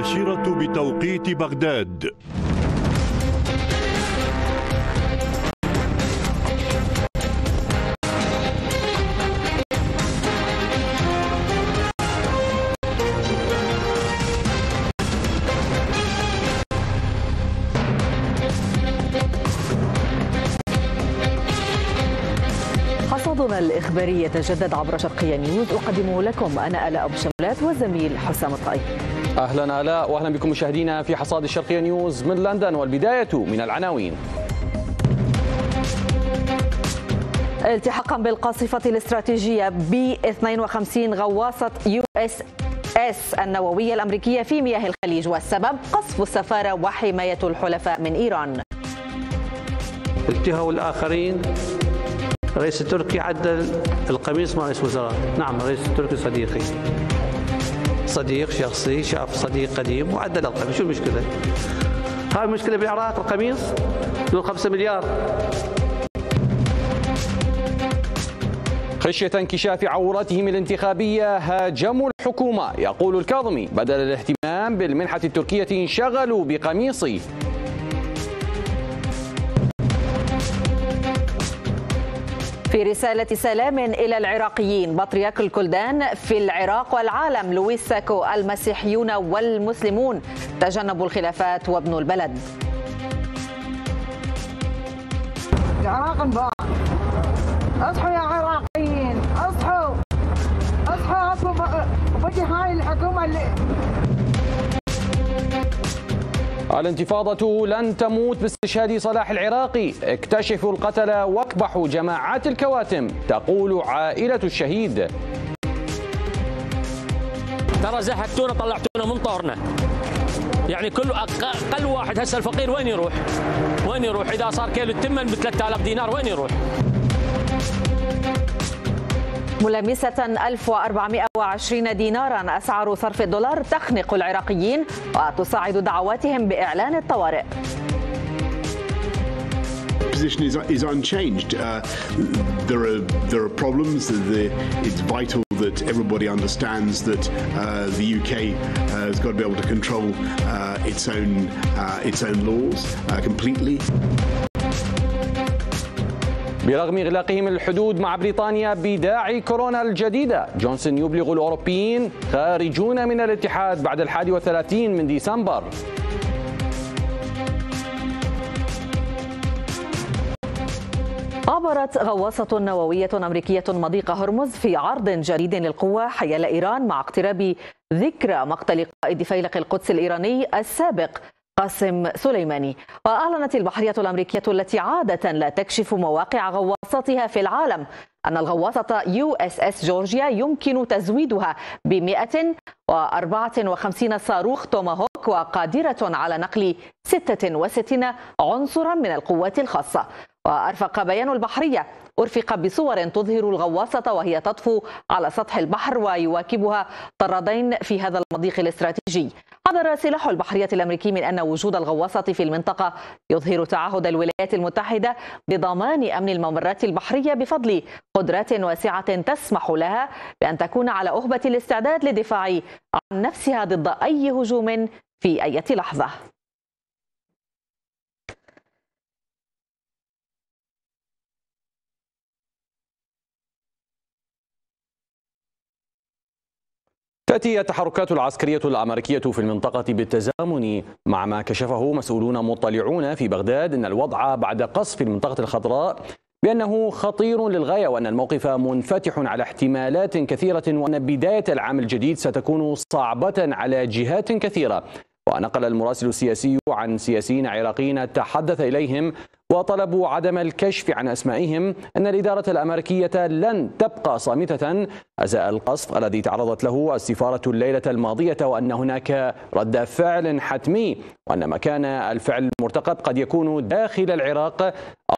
الناشرة بتوقيت بغداد. حصادنا الإخباري يتجدد عبر شرقية نيوز. أقدمه لكم أنا آلاء أبو شملات والزميل حسام الطيب. أهلا الاء واهلا بكم مشاهدينا في حصاد الشرقية نيوز من لندن والبداية من العناوين. التحاقا بالقاذفة الاستراتيجية B 52 غواصة USS النووية الأمريكية في مياه الخليج والسبب قصف السفارة وحماية الحلفاء من إيران. اتهموا الآخرين الرئيس التركي عدل القميص مع رئيس وزراء. نعم الرئيس التركي صديقي. صديق شخصي شاف صديق قديم وعدل القميص. شو المشكلة؟ هاي المشكلة بالعراق القميص دول خمسة مليار. خشية انكشاف عوراتهم الانتخابية هاجموا الحكومة. يقول الكاظمي بدل الاهتمام بالمنحة التركية انشغلوا بقميصي. في رسالة سلام إلى العراقيين. بطريرك الكلدان في العراق والعالم لويس ساكو المسيحيون والمسلمون تجنبوا الخلافات وابنوا البلد. العراق انباع اصحوا يا عراقيين اصحوا. اصحوا اصحوا هاي الحكومة اللي الانتفاضة لن تموت باستشهاد صلاح العراقي اكتشفوا القتل واكبحوا جماعات الكواتم تقول عائلة الشهيد ترى زهقتونا طلعتونا من طورنا يعني كل أقل واحد هسه الفقير وين يروح؟ وين يروح؟ إذا صار كيلو التمن ب 3000 دينار وين يروح؟ ملامسة 1420 دينارا أسعار صرف الدولار تخنق العراقيين وتصاعد دعواتهم بإعلان الطوارئ position is, unchanged. Uh, there are there are problems. The, it's vital that everybody understands that uh, the UK uh, has got to be able to control uh, its own uh, its own laws uh, completely. برغم إغلاقهم الحدود مع بريطانيا بداعي كورونا الجديدة جونسون يبلغ الأوروبيين خارجون من الاتحاد بعد الحادي والثلاثين من ديسمبر. عبرت غواصة نووية أمريكية مضيق هرمز في عرض جديد للقوة حيال إيران مع اقتراب ذكرى مقتل قائد فيلق القدس الإيراني السابق. قاسم سليماني. وأعلنت البحرية الأمريكية التي عادة لا تكشف مواقع غواصتها في العالم أن الغواصة USS جورجيا يمكن تزويدها ب 154 صاروخ توماهوك وقادرة على نقل 66 عنصرا من القوات الخاصة. وأرفق بيان البحرية أرفق بصور تظهر الغواصة وهي تطفو على سطح البحر ويواكبها طرادين في هذا المضيق الاستراتيجي. حذر سلاح البحرية الأمريكي من أن وجود الغواصة في المنطقة يظهر تعهد الولايات المتحدة بضمان أمن الممرات البحرية بفضل قدرات واسعة تسمح لها بأن تكون على أهبة الاستعداد للدفاع عن نفسها ضد أي هجوم في أي لحظة. تأتي التحركات العسكرية الأمريكية في المنطقة بالتزامن مع ما كشفه مسؤولون مطلعون في بغداد أن الوضع بعد قصف المنطقة الخضراء بأنه خطير للغاية وأن الموقف منفتح على احتمالات كثيرة وأن بداية العام الجديد ستكون صعبة على جهات كثيرة. ونقل المراسل السياسي عن سياسيين عراقيين تحدث إليهم وطلبوا عدم الكشف عن أسمائهم أن الإدارة الأمريكية لن تبقى صامتة. أزاء القصف الذي تعرضت له السفارة الليلة الماضية وأن هناك رد فعل حتمي وأن مكان الفعل المرتقب قد يكون داخل العراق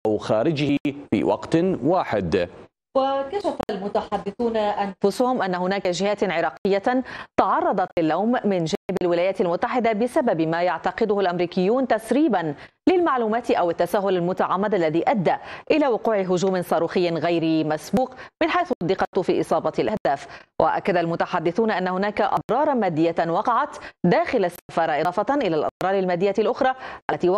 أو خارجه في وقت واحد. وكشف المتحدثون أنفسهم أن هناك جهات عراقية تعرضت للوم من جانب الولايات المتحدة بسبب ما يعتقده الأمريكيون تسريبا للمعلومات أو التساهل المتعمد الذي أدى إلى وقوع هجوم صاروخي غير مسبوق من حيث الدقة في إصابة الأهداف. وأكد المتحدثون أن هناك أضرارا مادية وقعت داخل السفارة إضافة إلى الأضرار المادية الأخرى التي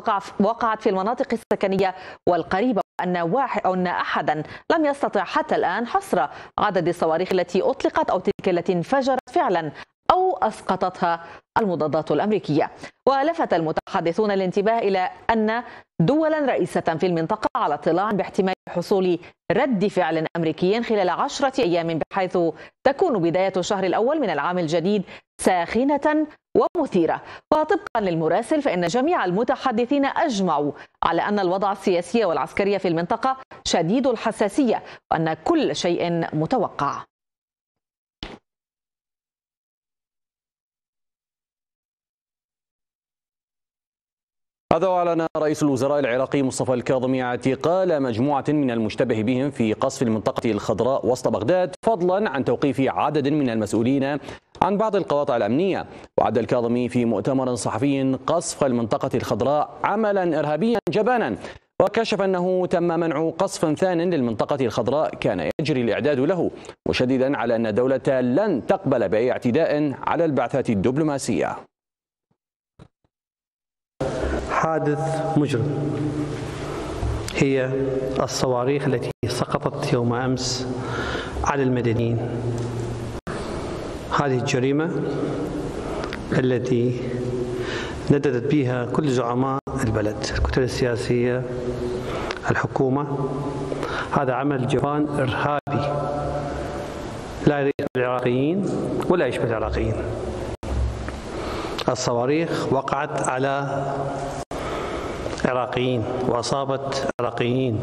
وقعت في المناطق السكنية والقريبة أن واحد أو أن أحدا لم يستطع حتى الآن حصر عدد الصواريخ التي أطلقت أو تلك التي انفجرت فعلا. أو أسقطتها المضادات الأمريكية. ولفت المتحدثون الانتباه إلى أن دولا رئيسة في المنطقة على اطلاع باحتمال حصول رد فعل أمريكي خلال عشرة أيام بحيث تكون بداية الشهر الأول من العام الجديد ساخنة ومثيرة. وطبقا للمراسل فإن جميع المتحدثين أجمعوا على أن الوضع السياسي والعسكري في المنطقة شديد الحساسية وأن كل شيء متوقع. هذا وأعلن رئيس الوزراء العراقي مصطفى الكاظمي اعتقال مجموعة من المشتبه بهم في قصف المنطقة الخضراء وسط بغداد فضلا عن توقيف عدد من المسؤولين عن بعض القواطع الأمنية. وعد الكاظمي في مؤتمر صحفي قصف المنطقة الخضراء عملا إرهابيا جبانا وكشف أنه تم منع قصف ثان للمنطقة الخضراء كان يجري الإعداد له مشددا على أن الدولة لن تقبل بأي اعتداء على البعثات الدبلوماسية. حادث مجرم. هي الصواريخ التي سقطت يوم أمس على المدنيين هذه الجريمة التي نددت بها كل زعماء البلد الكتل السياسية الحكومة. هذا عمل جبان إرهابي. لا يليق بالعراقيين ولا يشبه العراقيين. الصواريخ وقعت على عراقيين وأصابت عراقيين.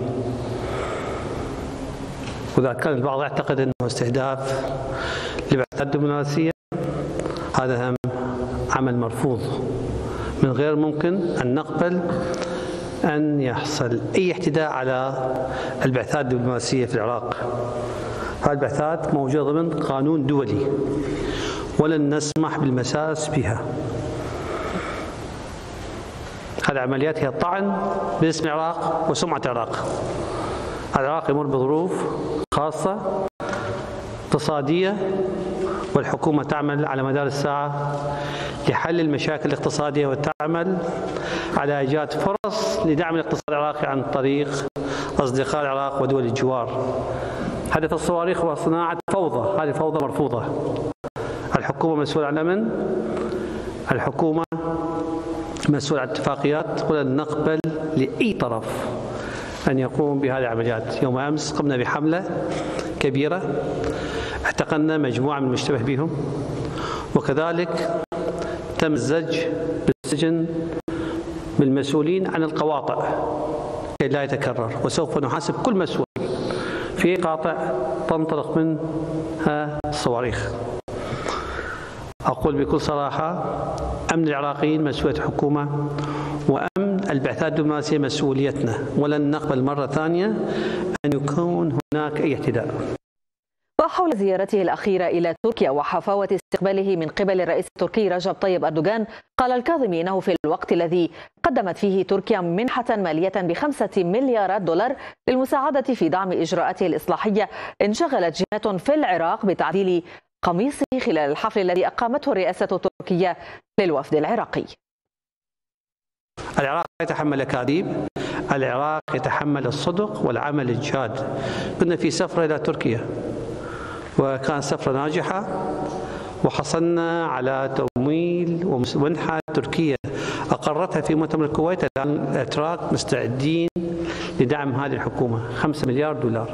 وإذا كان البعض يعتقد أنه استهداف لبعثات دبلوماسية هذا هم عمل مرفوض. من غير ممكن أن نقبل أن يحصل أي اعتداء على البعثات الدبلوماسية في العراق. هذه البعثات موجودة ضمن قانون دولي ولن نسمح بالمساس بها. هذه عمليات هي الطعن باسم العراق وسمعة العراق. العراق يمر بظروف خاصة اقتصادية والحكومة تعمل على مدار الساعة لحل المشاكل الاقتصادية وتعمل على إيجاد فرص لدعم الاقتصاد العراقي عن طريق أصدقاء العراق ودول الجوار. حدث الصواريخ وصناعة فوضى. هذه فوضى مرفوضة. الحكومة مسؤولة عن الأمن الحكومة مسؤول عن اتفاقيات ولن نقبل لأي طرف أن يقوم بهذه العمليات. يوم أمس قمنا بحملة كبيرة اعتقلنا مجموعة من المشتبه بهم وكذلك تم الزج بالسجن بالمسؤولين عن القواطع كي لا يتكرر وسوف نحاسب كل مسؤول في قاطع تنطلق منها الصواريخ. أقول بكل صراحة أمن العراقيين مسؤولية الحكومة وأمن البعثات الدبلوماسية مسؤوليتنا. ولن نقبل مرة ثانية أن يكون هناك أي اعتداء. وحول زيارته الأخيرة إلى تركيا وحفاوة استقباله من قبل الرئيس التركي رجب طيب أردوغان قال الكاظمي إنه في الوقت الذي قدمت فيه تركيا منحة مالية بخمسة مليارات دولار للمساعدة في دعم إجراءاته الإصلاحية انشغلت جهات في العراق بتعديل قميصه خلال الحفل الذي أقامته الرئاسة التركية للوفد العراقي. العراق يتحمل أكاذيب العراق يتحمل الصدق والعمل الجاد. كنا في سفرة إلى تركيا وكانت سفرة ناجحة وحصلنا على تمويل ومنحة تركيا أقرتها في مؤتمر الكويت. الآن الأتراك مستعدين لدعم هذه الحكومة. 5 مليار دولار.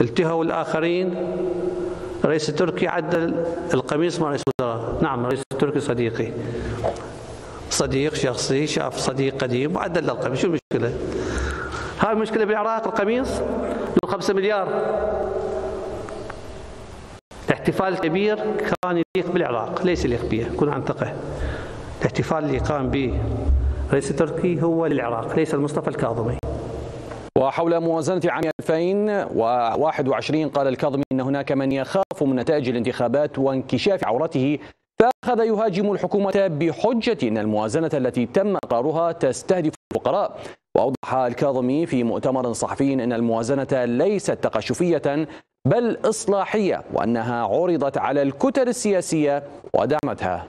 التهوا الآخرين الرئيس التركي عدل القميص مع رئيس الوزراء. نعم الرئيس التركي صديقي. صديق شخصي شاف صديق قديم وعدل القميص. شو المشكلة؟ هاي المشكلة بالعراق القميص له 5 مليار. الاحتفال الكبير كان يليق بالعراق ليس يليق به كن عن ثقة الاحتفال اللي قام به الرئيس التركي هو للعراق ليس المصطفى الكاظمي. وحول موازنة عام 2021 قال الكاظمي أن هناك من يخاف من نتائج الانتخابات وانكشاف عورته فأخذ يهاجم الحكومة بحجة أن الموازنة التي تم قرارها تستهدف الفقراء. وأوضح الكاظمي في مؤتمر صحفي أن الموازنة ليست تقشفية بل إصلاحية وأنها عرضت على الكتل السياسية ودعمتها.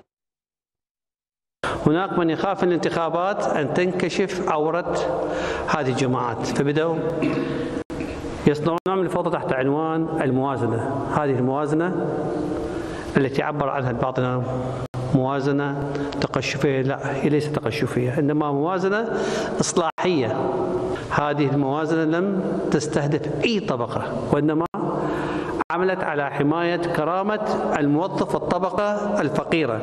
هناك من يخاف من الانتخابات أن تنكشف عورة هذه الجماعات. فبدأوا يصنعون من الفوضى تحت عنوان الموازنة. هذه الموازنة التي عبر عنها البعض موازنة تقشفية. لا هي ليست تقشفية إنما موازنة إصلاحية. هذه الموازنة لم تستهدف أي طبقة وإنما عملت على حماية كرامة الموظف الطبقة الفقيرة.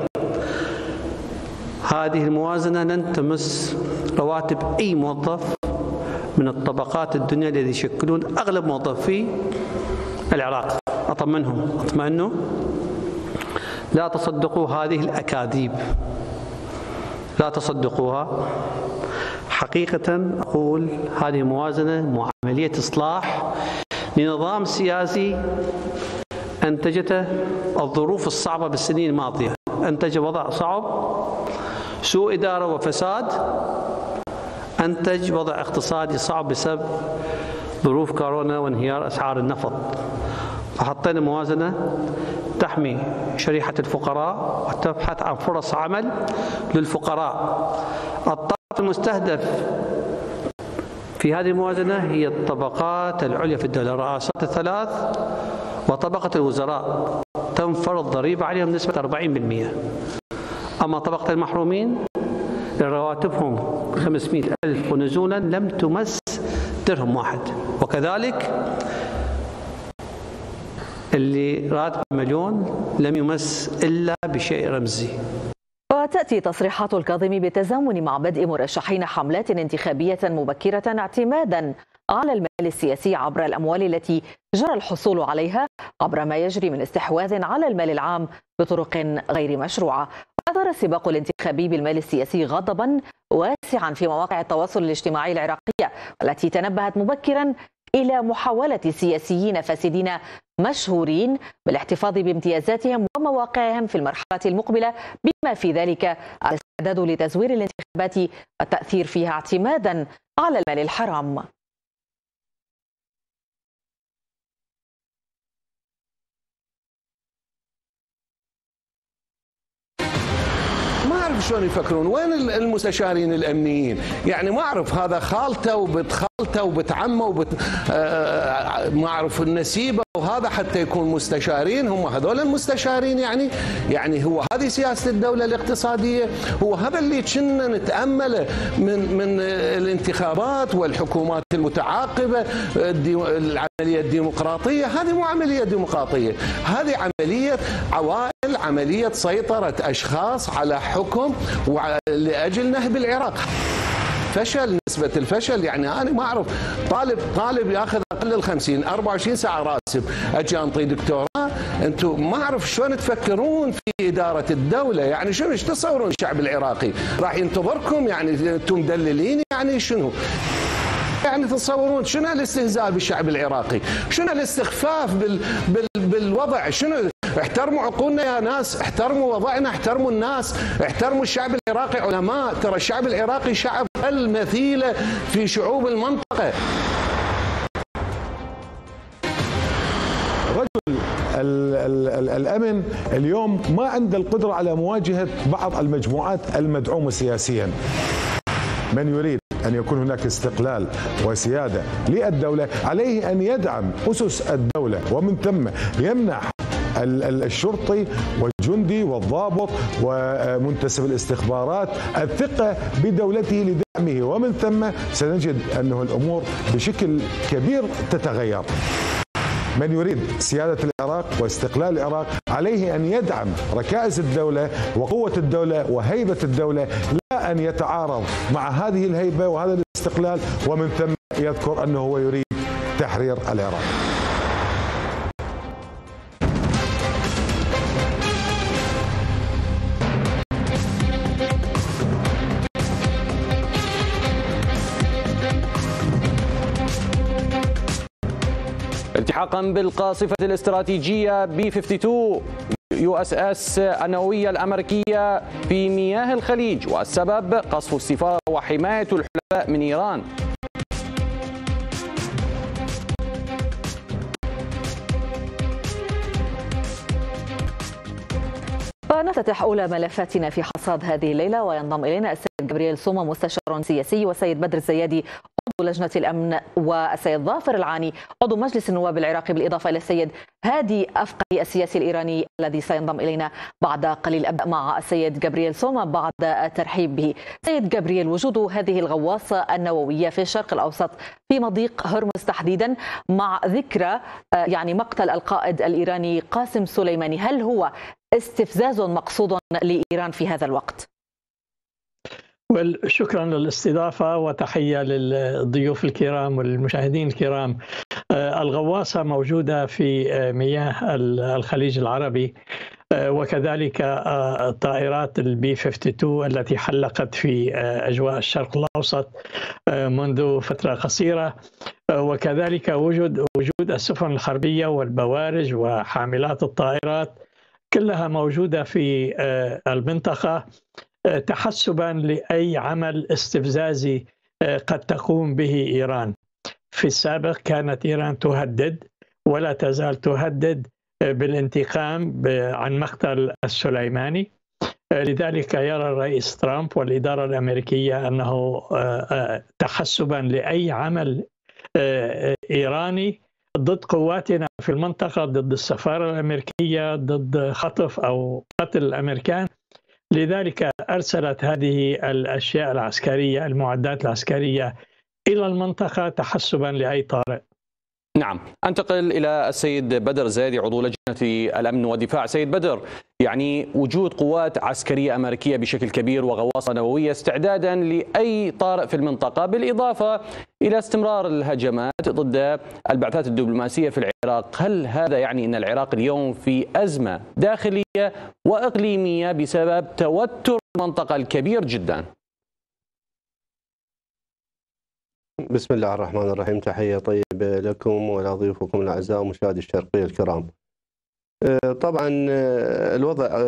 هذه الموازنة لن تمس رواتب أي موظف من الطبقات الدنيا الذي يشكلون أغلب موظفي العراق. أطمنهم أطمئنوا. لا تصدقوا هذه الأكاذيب. لا تصدقوها. حقيقة أقول هذه موازنة عملية إصلاح لنظام سياسي أنتجته الظروف الصعبة بالسنين الماضية. أنتج وضع صعب سوء إدارة وفساد أنتج وضع اقتصادي صعب بسبب ظروف كورونا وانهيار أسعار النفط. فحطينا موازنة تحمي شريحة الفقراء وتبحث عن فرص عمل للفقراء. الطرف المستهدف في هذه الموازنة هي الطبقات العليا في الدولة الرئاسات الثلاث وطبقة الوزراء. تنفرض ضريبة عليهم بنسبة 40% أما طبقة المحرومين؟ رواتبهم 500 ألف ونزولا لم تمس درهم واحد. وكذلك اللي راتب مليون لم يمس إلا بشيء رمزي. وتأتي تصريحات الكاظمي بالتزامن مع بدء مرشحين حملات انتخابية مبكرة اعتمادا على المال السياسي عبر الأموال التي جرى الحصول عليها عبر ما يجري من استحواذ على المال العام بطرق غير مشروعة. أثار السباق الانتخابي بالمال السياسي غضبا واسعا في مواقع التواصل الاجتماعي العراقية والتي تنبهت مبكرا إلى محاولة سياسيين فاسدين مشهورين بالاحتفاظ بامتيازاتهم ومواقعهم في المرحلة المقبلة بما في ذلك الاستعداد لتزوير الانتخابات والتأثير فيها اعتمادا على المال الحرام. اعرف شلون يفكرون؟ وين المستشارين الأمنيين؟ يعني ما أعرف هذا خالته وبنت خالته وبنت عمه وبت آه ما أعرف النسيبة وهذا حتى يكون مستشارين هم هذول المستشارين يعني. يعني هو هذه سياسة الدولة الاقتصادية هو هذا اللي كنا نتامله من من الانتخابات والحكومات المتعاقبة العملية الديمقراطية. هذه مو عملية ديمقراطية هذه عملية عوائل عملية سيطرة أشخاص على حكم لأجل نهب العراق. فشل نسبة الفشل يعني أنا ما أعرف. طالب طالب ياخذ أقل ال 50 24 ساعة راسب. أجي أنطي دكتوراه. أنتم ما أعرف شلون تفكرون في إدارة الدولة. يعني شنو إيش تصورون الشعب العراقي؟ راح ينتظركم يعني أنتم مدللين يعني شنو؟ يعني تتصورون شنو الاستهزاء بالشعب العراقي؟ شنو الاستخفاف بال بال بالوضع؟ شنو احترموا عقولنا يا ناس احترموا وضعنا احترموا الناس احترموا الشعب العراقي. علماء ترى الشعب العراقي شعب المثيلة في شعوب المنطقة. رجل الأمن اليوم ما عنده القدرة على مواجهة بعض المجموعات المدعومة سياسيا. من يريد أن يكون هناك استقلال وسيادة للدولة عليه أن يدعم أسس الدولة ومن ثم يمنح الشرطي والجندي والضابط ومنتسب الاستخبارات الثقة بدولته لدعمه. ومن ثم سنجد أنه الأمور بشكل كبير تتغير. من يريد سيادة العراق واستقلال العراق عليه أن يدعم ركائز الدولة وقوة الدولة وهيبة الدولة لا أن يتعارض مع هذه الهيبة وهذا الاستقلال. ومن ثم يذكر أنه هو يريد تحرير العراق. التحاقا بالقاذفة الاستراتيجية B 52 USS النووية الأمريكية في مياه الخليج والسبب قصف السفارة وحماية الحلفاء من إيران. ونفتتح أولى ملفاتنا في حصاد هذه الليلة وينضم إلينا السيد جبريل سوما مستشار سياسي والسيد بدر الزيادي عضو لجنة الأمن والسيد ظافر العاني عضو مجلس النواب العراقي بالإضافة إلى السيد هادي أفقهي السياسي الإيراني الذي سينضم إلينا بعد قليل أبدأ مع السيد جبريل سوما بعد الترحيب به. سيد جبريل وجود هذه الغواصة النووية في الشرق الأوسط في مضيق هرمز تحديدا مع ذكرى يعني مقتل القائد الإيراني قاسم سليماني هل هو استفزاز مقصود لإيران في هذا الوقت؟ شكرا للاستضافة وتحية للضيوف الكرام والمشاهدين الكرام. الغواصة موجودة في مياه الخليج العربي. وكذلك طائرات البي 52 التي حلقت في أجواء الشرق الأوسط منذ فترة قصيرة. وكذلك وجود وجود السفن الحربية والبوارج وحاملات الطائرات. كلها موجودة في المنطقة تحسبا لأي عمل استفزازي قد تقوم به إيران. في السابق كانت إيران تهدد ولا تزال تهدد بالانتقام عن مقتل السليماني لذلك يرى الرئيس ترامب والإدارة الأمريكية أنه تحسبا لأي عمل إيراني ضد قواتنا في المنطقة ضد السفارة الأمريكية ضد خطف أو قتل الأمريكان لذلك أرسلت هذه الأشياء العسكرية المعدات العسكرية إلى المنطقة تحسبا لأي طارئ. نعم، أنتقل إلى السيد بدر زيدي عضو لجنة الأمن والدفاع، سيد بدر يعني وجود قوات عسكرية أمريكية بشكل كبير وغواصة نووية استعدادا لأي طارئ في المنطقة بالإضافة إلى استمرار الهجمات ضد البعثات الدبلوماسية في العراق، هل هذا يعني أن العراق اليوم في أزمة داخلية وإقليمية بسبب توتر المنطقة الكبير جدا؟ بسم الله الرحمن الرحيم. تحية طيبة لكم ولضيوفكم الأعزاء ومشاهدي الشرقية الكرام. طبعا الوضع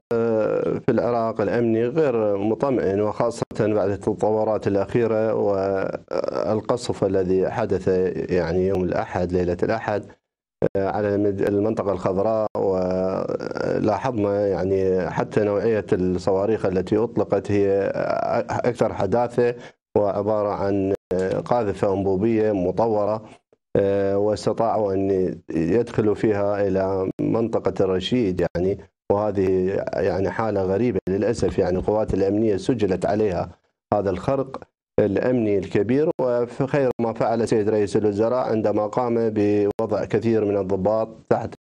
في العراق الأمني غير مطمئن وخاصة بعد التطورات الأخيرة والقصف الذي حدث يعني يوم الأحد ليلة الأحد على المنطقة الخضراء ولاحظنا يعني حتى نوعية الصواريخ التي أطلقت هي أكثر حداثة وعبارة عن قاذفة أنبوبية مطورة واستطاعوا أن يدخلوا فيها إلى منطقة الرشيد يعني. وهذه يعني حالة غريبة للأسف يعني القوات الأمنية سجلت عليها هذا الخرق الأمني الكبير. وخير ما فعل سيد رئيس الوزراء عندما قام بوضع كثير من الضباط تحت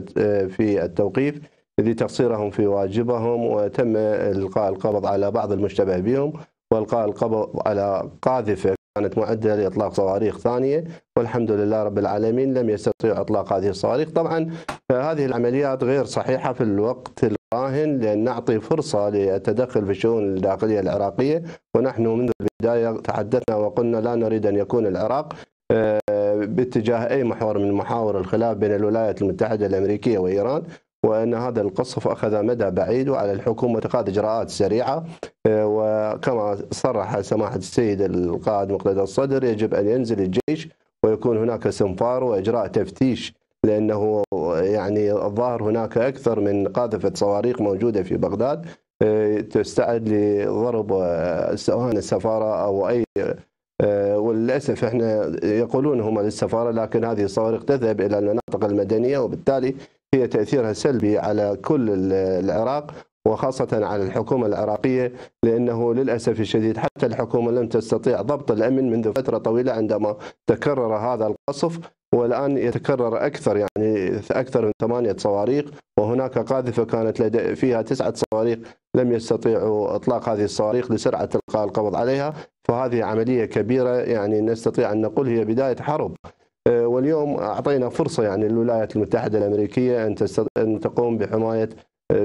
في التوقيف لتقصيرهم في واجبهم وتم إلقاء القبض على بعض المشتبه بهم. والقاء القبض على قاذفة كانت معدة لإطلاق صواريخ ثانية والحمد لله رب العالمين لم يستطيع إطلاق هذه الصواريخ، طبعا هذه العمليات غير صحيحة في الوقت الراهن لأن نعطي فرصة للتدخل في الشؤون الداخلية العراقية. ونحن منذ البداية تحدثنا وقلنا لا نريد أن يكون العراق باتجاه أي محور من محاور الخلاف بين الولايات المتحدة الأمريكية وإيران. وأن هذا القصف أخذ مدى بعيد وعلى الحكومة اتخاذ إجراءات سريعة. وكما صرح سماحة السيد القائد مقتدى الصدر يجب أن ينزل الجيش ويكون هناك استنفار وإجراء تفتيش لأنه يعني الظاهر هناك أكثر من قاذفة صواريخ موجودة في بغداد. تستعد لضرب سواء السفارة أو أي وللأسف إحنا يقولون هم للسفارة لكن هذه الصواريخ تذهب إلى المناطق المدنية وبالتالي هي تأثيرها سلبي على كل العراق وخاصة على الحكومة العراقية لأنه للأسف الشديد حتى الحكومة لم تستطيع ضبط الأمن منذ فترة طويلة عندما تكرر هذا القصف والآن يتكرر أكثر يعني أكثر من ثمانية صواريخ وهناك قاذفة كانت لدي فيها تسعة صواريخ لم يستطيعوا إطلاق هذه الصواريخ لسرعة إلقاء القبض عليها فهذه عملية كبيرة يعني نستطيع أن نقول هي بداية حرب. واليوم أعطينا فرصة يعني للولايات المتحدة الأمريكية أن, أن تقوم بحماية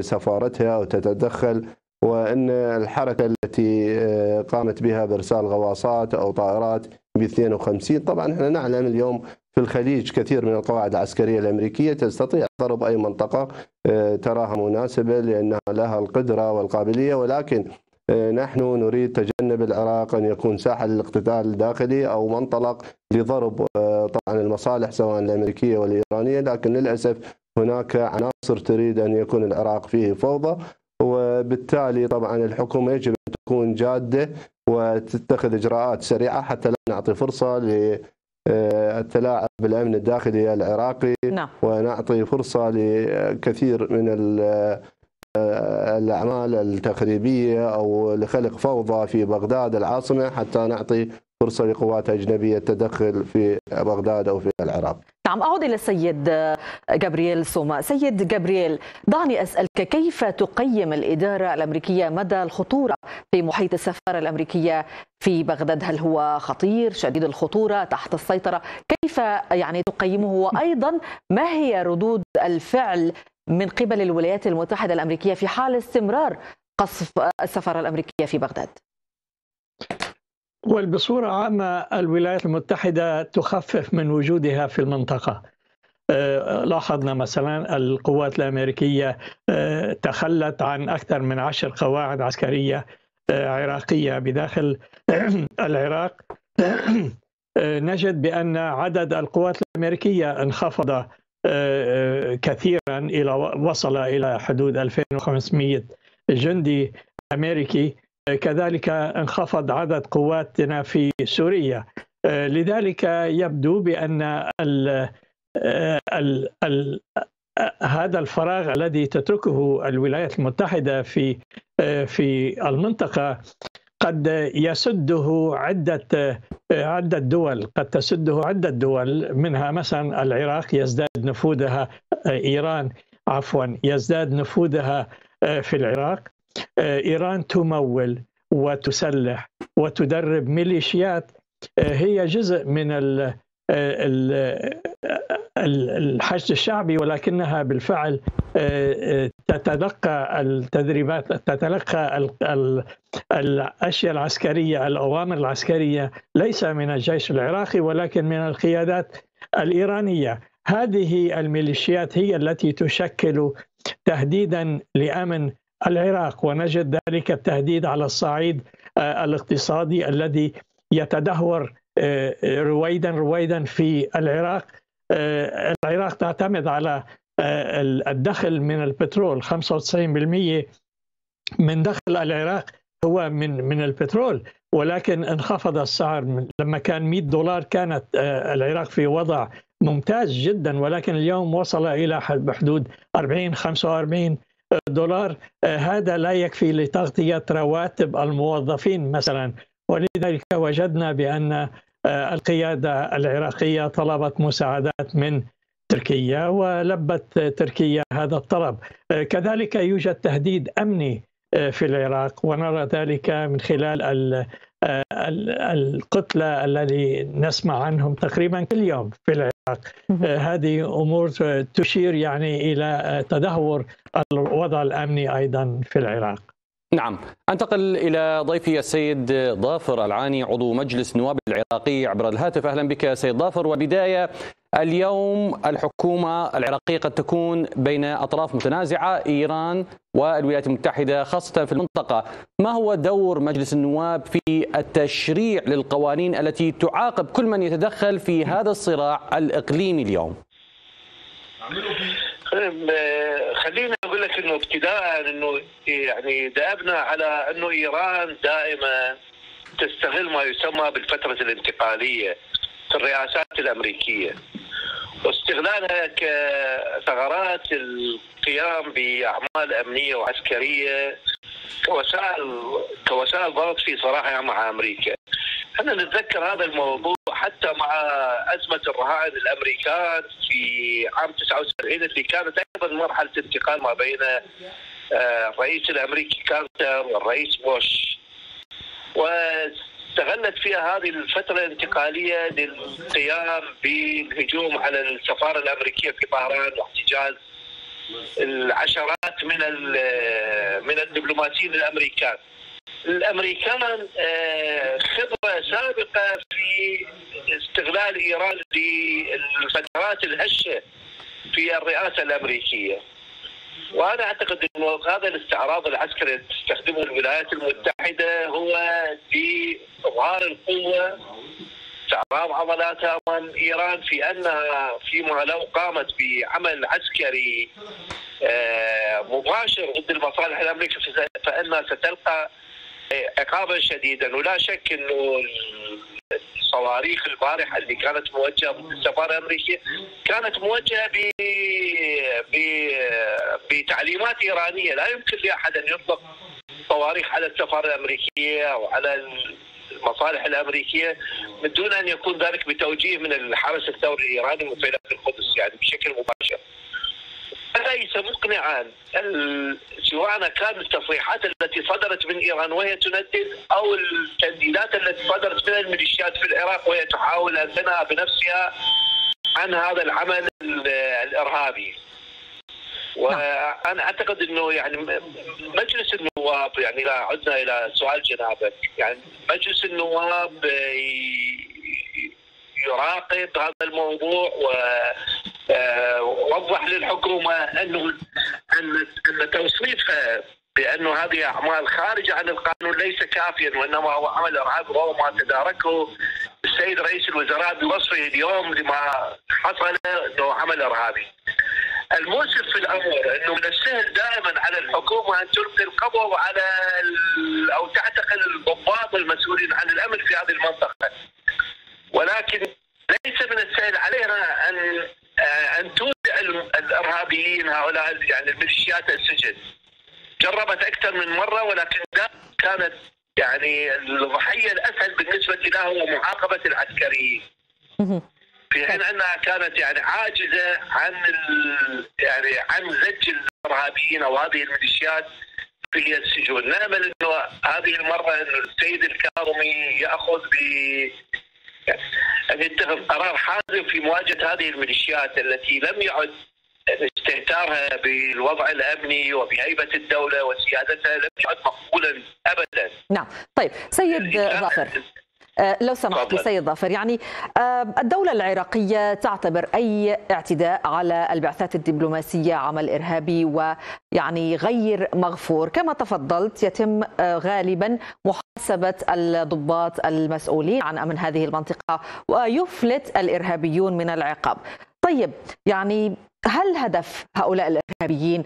سفارتها وتتدخل وأن الحركة التي قامت بها بإرسال غواصات أو طائرات ب 52 طبعا إحنا نعلم اليوم في الخليج كثير من القواعد العسكرية الأمريكية تستطيع ضرب أي منطقة آه، تراها مناسبة لأنها لها القدرة والقابلية ولكن آه، نحن نريد تجنب العراق أن يكون ساحة للاقتتال الداخلي أو منطلق لضرب آه، طبعا المصالح سواء الأمريكية والإيرانية لكن للأسف هناك عناصر تريد أن يكون العراق فيه فوضى وبالتالي طبعا الحكومة يجب أن تكون جادة وتتخذ إجراءات سريعة حتى لا نعطي فرصة للتلاعب بالأمن الداخلي العراقي نعم. ونعطي فرصة لكثير من ال- الأعمال التخريبية أو لخلق فوضى في بغداد العاصمة حتى نعطي فرصة لقوات أجنبية التدخل في بغداد أو في العراق. نعم أعود إلى السيد جابرييل سوما. سيد جابرييل دعني أسألك كيف تقيم الإدارة الأمريكية مدى الخطورة في محيط السفارة الأمريكية في بغداد؟ هل هو خطير شديد الخطورة تحت السيطرة؟ كيف يعني تقيمه؟ وأيضا ما هي ردود الفعل من قبل الولايات المتحدة الأمريكية في حال استمرار قصف السفارة الأمريكية في بغداد؟ وبصورة عامة الولايات المتحدة تخفف من وجودها في المنطقة. آه، لاحظنا مثلا القوات الأمريكية آه، تخلت عن أكثر من عشر قواعد عسكرية آه، عراقية بداخل العراق. نجد بأن عدد القوات الأمريكية انخفض كثيرا إلى وصل إلى حدود 2500 جندي أمريكي. كذلك انخفض عدد قواتنا في سوريا. آه، لذلك يبدو بأن ال ال ال هذا الفراغ الذي تتركه الولايات المتحدة في آه، في المنطقة قد يسده عدة عدة دول قد تسده عدة دول منها مثلا العراق يزداد نفوذها آه، إيران عفوا يزداد نفوذها آه، في العراق. آه، إيران تمول وتسلح وتدرب ميليشيات. آه، هي جزء من ال- الحشد الشعبي ولكنها بالفعل آه، آه، تتلقى التدريبات تتلقى ال- ال- الأشياء العسكرية الأوامر العسكرية ليس من الجيش العراقي ولكن من القيادات الإيرانية. هذه الميليشيات هي التي تشكل تهديدا لأمن العراق ونجد ذلك التهديد على الصعيد آه، الاقتصادي الذي يتدهور آه، رويدا رويدا في العراق. آه، العراق تعتمد على آه، الدخل من البترول. 95% من دخل العراق هو من من البترول. ولكن انخفض السعر لما كان 100 دولار كانت آه، العراق في وضع ممتاز جدا ولكن اليوم وصل إلى حد- بحدود 40 45 دولار آه، هذا لا يكفي لتغطية رواتب الموظفين مثلا. ولذلك وجدنا بأن آه، القيادة العراقية طلبت مساعدات من تركيا ولبت تركيا هذا الطلب. آه، كذلك يوجد تهديد أمني آه، في العراق. ونرى ذلك من خلال ال- ال- القتلى الذي نسمع عنهم تقريبا كل يوم في العراق. هذه أمور تشير يعني إلى آه، تدهور الوضع الأمني أيضا في العراق. نعم. أنتقل إلى ضيفي السيد ظافر العاني عضو مجلس النواب العراقي عبر الهاتف. أهلا بك سيد ظافر. وبداية اليوم الحكومة العراقية قد تكون بين أطراف متنازعة إيران والولايات المتحدة خاصة في المنطقة. ما هو دور مجلس النواب في التشريع للقوانين التي تعاقب كل من يتدخل في هذا الصراع الإقليمي اليوم؟ آه، خليني أقول لك إنه ابتداء إنه يعني دأبنا على إنه إيران دائما تستغل ما يسمى بالفترة الانتقالية. في الرئاسات الأمريكية واستغلالها كثغرات القيام بأعمال أمنية وعسكرية كوسائل كوسائل ضغط في صراحة مع أمريكا. إحنا نتذكر هذا الموضوع حتى مع أزمة الرهائن الأمريكان في عام 79 اللي كانت أيضا مرحلة انتقال ما بين آه، الرئيس الأمريكي كارتر والرئيس بوش. واستغلت فيها هذه الفترة الانتقالية للقيام بالهجوم على السفارة الأمريكية في طهران واحتجاز العشرات من من الدبلوماسيين الأمريكان. الأمريكان آه، خبرة سابقة في استغلال إيران للفترات الهشة في الرئاسة الأمريكية. وأنا أعتقد إنه هذا الاستعراض العسكري اللي تستخدمه الولايات المتحدة هو لاظهار القوة استعراض عضلاتها امام إيران في أنها فيما لو قامت بعمل عسكري آه، مباشر ضد المصالح الأمريكية فإنها ستلقى عقابا شديدا. ولا شك إنه الصواريخ البارحة اللي كانت موجهة ضد السفارة الأمريكية كانت موجهة ب بتعليمات إيرانية لا يمكن لأحد أن يطلق صواريخ على السفارة الأمريكية أو على المصالح الأمريكية من دون أن يكون ذلك بتوجيه من الحرس الثوري الإيراني وفيلة القدس يعني بشكل مباشر. ليس مقنعا سواء كان التصريحات التي صدرت من إيران وهي تندد أو التنديدات التي صدرت من الميليشيات في العراق وهي تحاول ان تنهى بنفسها عن هذا العمل الإرهابي. وأنا أعتقد إنه يعني مجلس النواب يعني لا عدنا إلى سؤال جنابك يعني مجلس النواب يراقب هذا الموضوع ووضح للحكومة انه ان أن توصيفها بانه هذه أعمال خارجة عن القانون ليس كافيا وإنما هو عمل ارهابي وهو ما تداركه السيد رئيس الوزراء بوصفه اليوم لما حصل إنه عمل إرهابي. المؤسف في الامر إنه من السهل دائما على الحكومة أن تلقي القبض على أو تعتقل الضباط المسؤولين عن الأمن في هذه المنطقة. ولكن ليس من السهل عليها ان أن تودع الإرهابيين هؤلاء يعني الميليشيات السجن. جربت أكثر من مرة ولكن كانت يعني الضحية الأسهل بالنسبة لها هو معاقبة العسكريين. في حين إنها كانت يعني عاجزة عن يعني عن زج الارهابيين أو هذه الميليشيات في السجون، نامل إنه هذه المرة إنه السيد الكاظمي يأخذ ب ان يتخذ قرار حازم في مواجهة هذه الميليشيات التي لم يعد استهتارها بالوضع الأمني وبهيبة الدولة وسيادتها لم يعد مقبولا ابدا. نعم، طيب سيد ظافر. آه، لو سمحت سيد ظافر يعني آه، الدولة العراقية تعتبر أي اعتداء على البعثات الدبلوماسية عمل إرهابي ويعني غير مغفور. كما تفضلت يتم آه، غالبا محاسبة الضباط المسؤولين عن أمن هذه المنطقة ويفلت الإرهابيون من العقاب. طيب يعني هل هدف هؤلاء الإرهابيين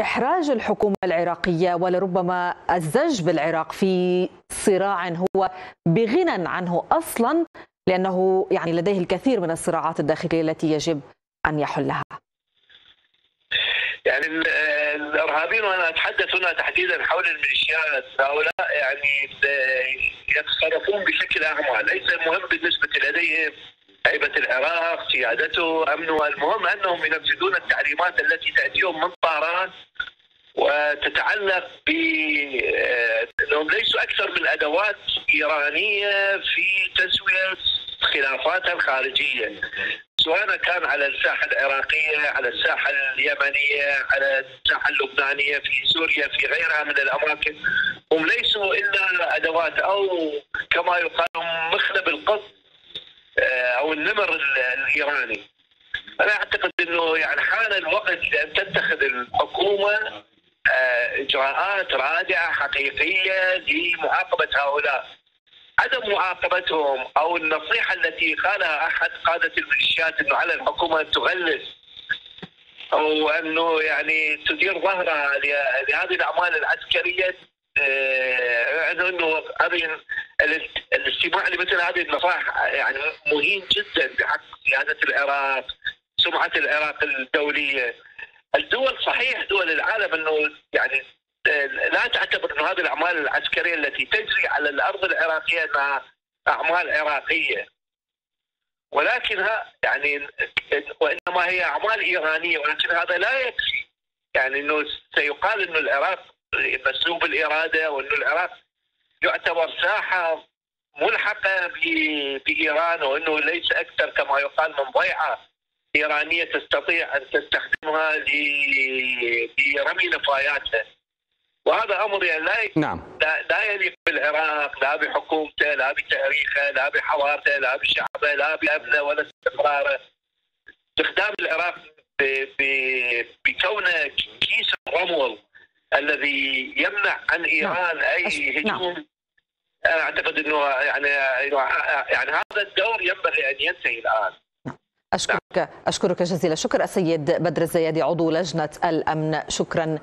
إحراج الحكومة العراقية ولربما الزج بالعراق في صراع هو بغنى عنه أصلا لأنه يعني لديه الكثير من الصراعات الداخلية التي يجب أن يحلها. يعني الارهابيين وأنا أتحدث هنا تحديدا حول الميليشيات هؤلاء يعني يتصرفون بشكل أعمى. ليس مهم بالنسبة لديهم هيبه العراق سيادته أمنه. المهم أنهم ينفذون التعليمات التي تأتيهم من طهران وتتعلق ب أنهم ليسوا أكثر من أدوات إيرانية في تسوية خلافاتها الخارجية. سواء كان على الساحة العراقية، على الساحة اليمنية، على الساحة اللبنانية، في سوريا، في غيرها من الأماكن، هم ليسوا إلا أدوات أو كما يقال مخلب القط أو النمر الإيراني. أنا أعتقد إنه يعني حان الوقت لأن تتخذ الحكومة إجراءات رادعة حقيقية لمعاقبة هؤلاء. عدم معاقبتهم أو النصيحة التي قالها أحد قادة الميليشيات إنه على الحكومة أن تغلس أو أنه يعني تدير ظهرها لهذه الأعمال العسكرية أنه هذه الاستماع لمثل هذه النصائح يعني مهين جدا بحق سياده العراق سمعة العراق الدولية. الدول صحيح دول العالم أنه يعني لا تعتبر أنه هذه الأعمال العسكرية التي تجري على الأرض العراقية إنها أعمال عراقية. ولكنها يعني وإنما هي أعمال إيرانية ولكن هذا لا يكفي. يعني أنه سيقال أنه العراق مسلوب الاراده وإنه العراق يعتبر ساحة ملحقة بإيران وإنه ليس أكثر كما يقال من ضيعة إيرانية تستطيع أن تستخدمها لرمي نفاياتها. وهذا أمر يعني لا نعم لا, لا يليق بالعراق لا بحكومته لا بتاريخه لا بحضارته لا بشعبه لا بأمنه ولا استقراره استخدام العراق بكونه كيس الرمل الذي يمنع عن إيران أي هجوم. أعتقد إنه يعني يعني هذا الدور ينبغي أن ينتهي الآن. أشكرك أشكرك جزيل الشكر. السيد بدر الزيادي عضو لجنة الأمن. شكرا.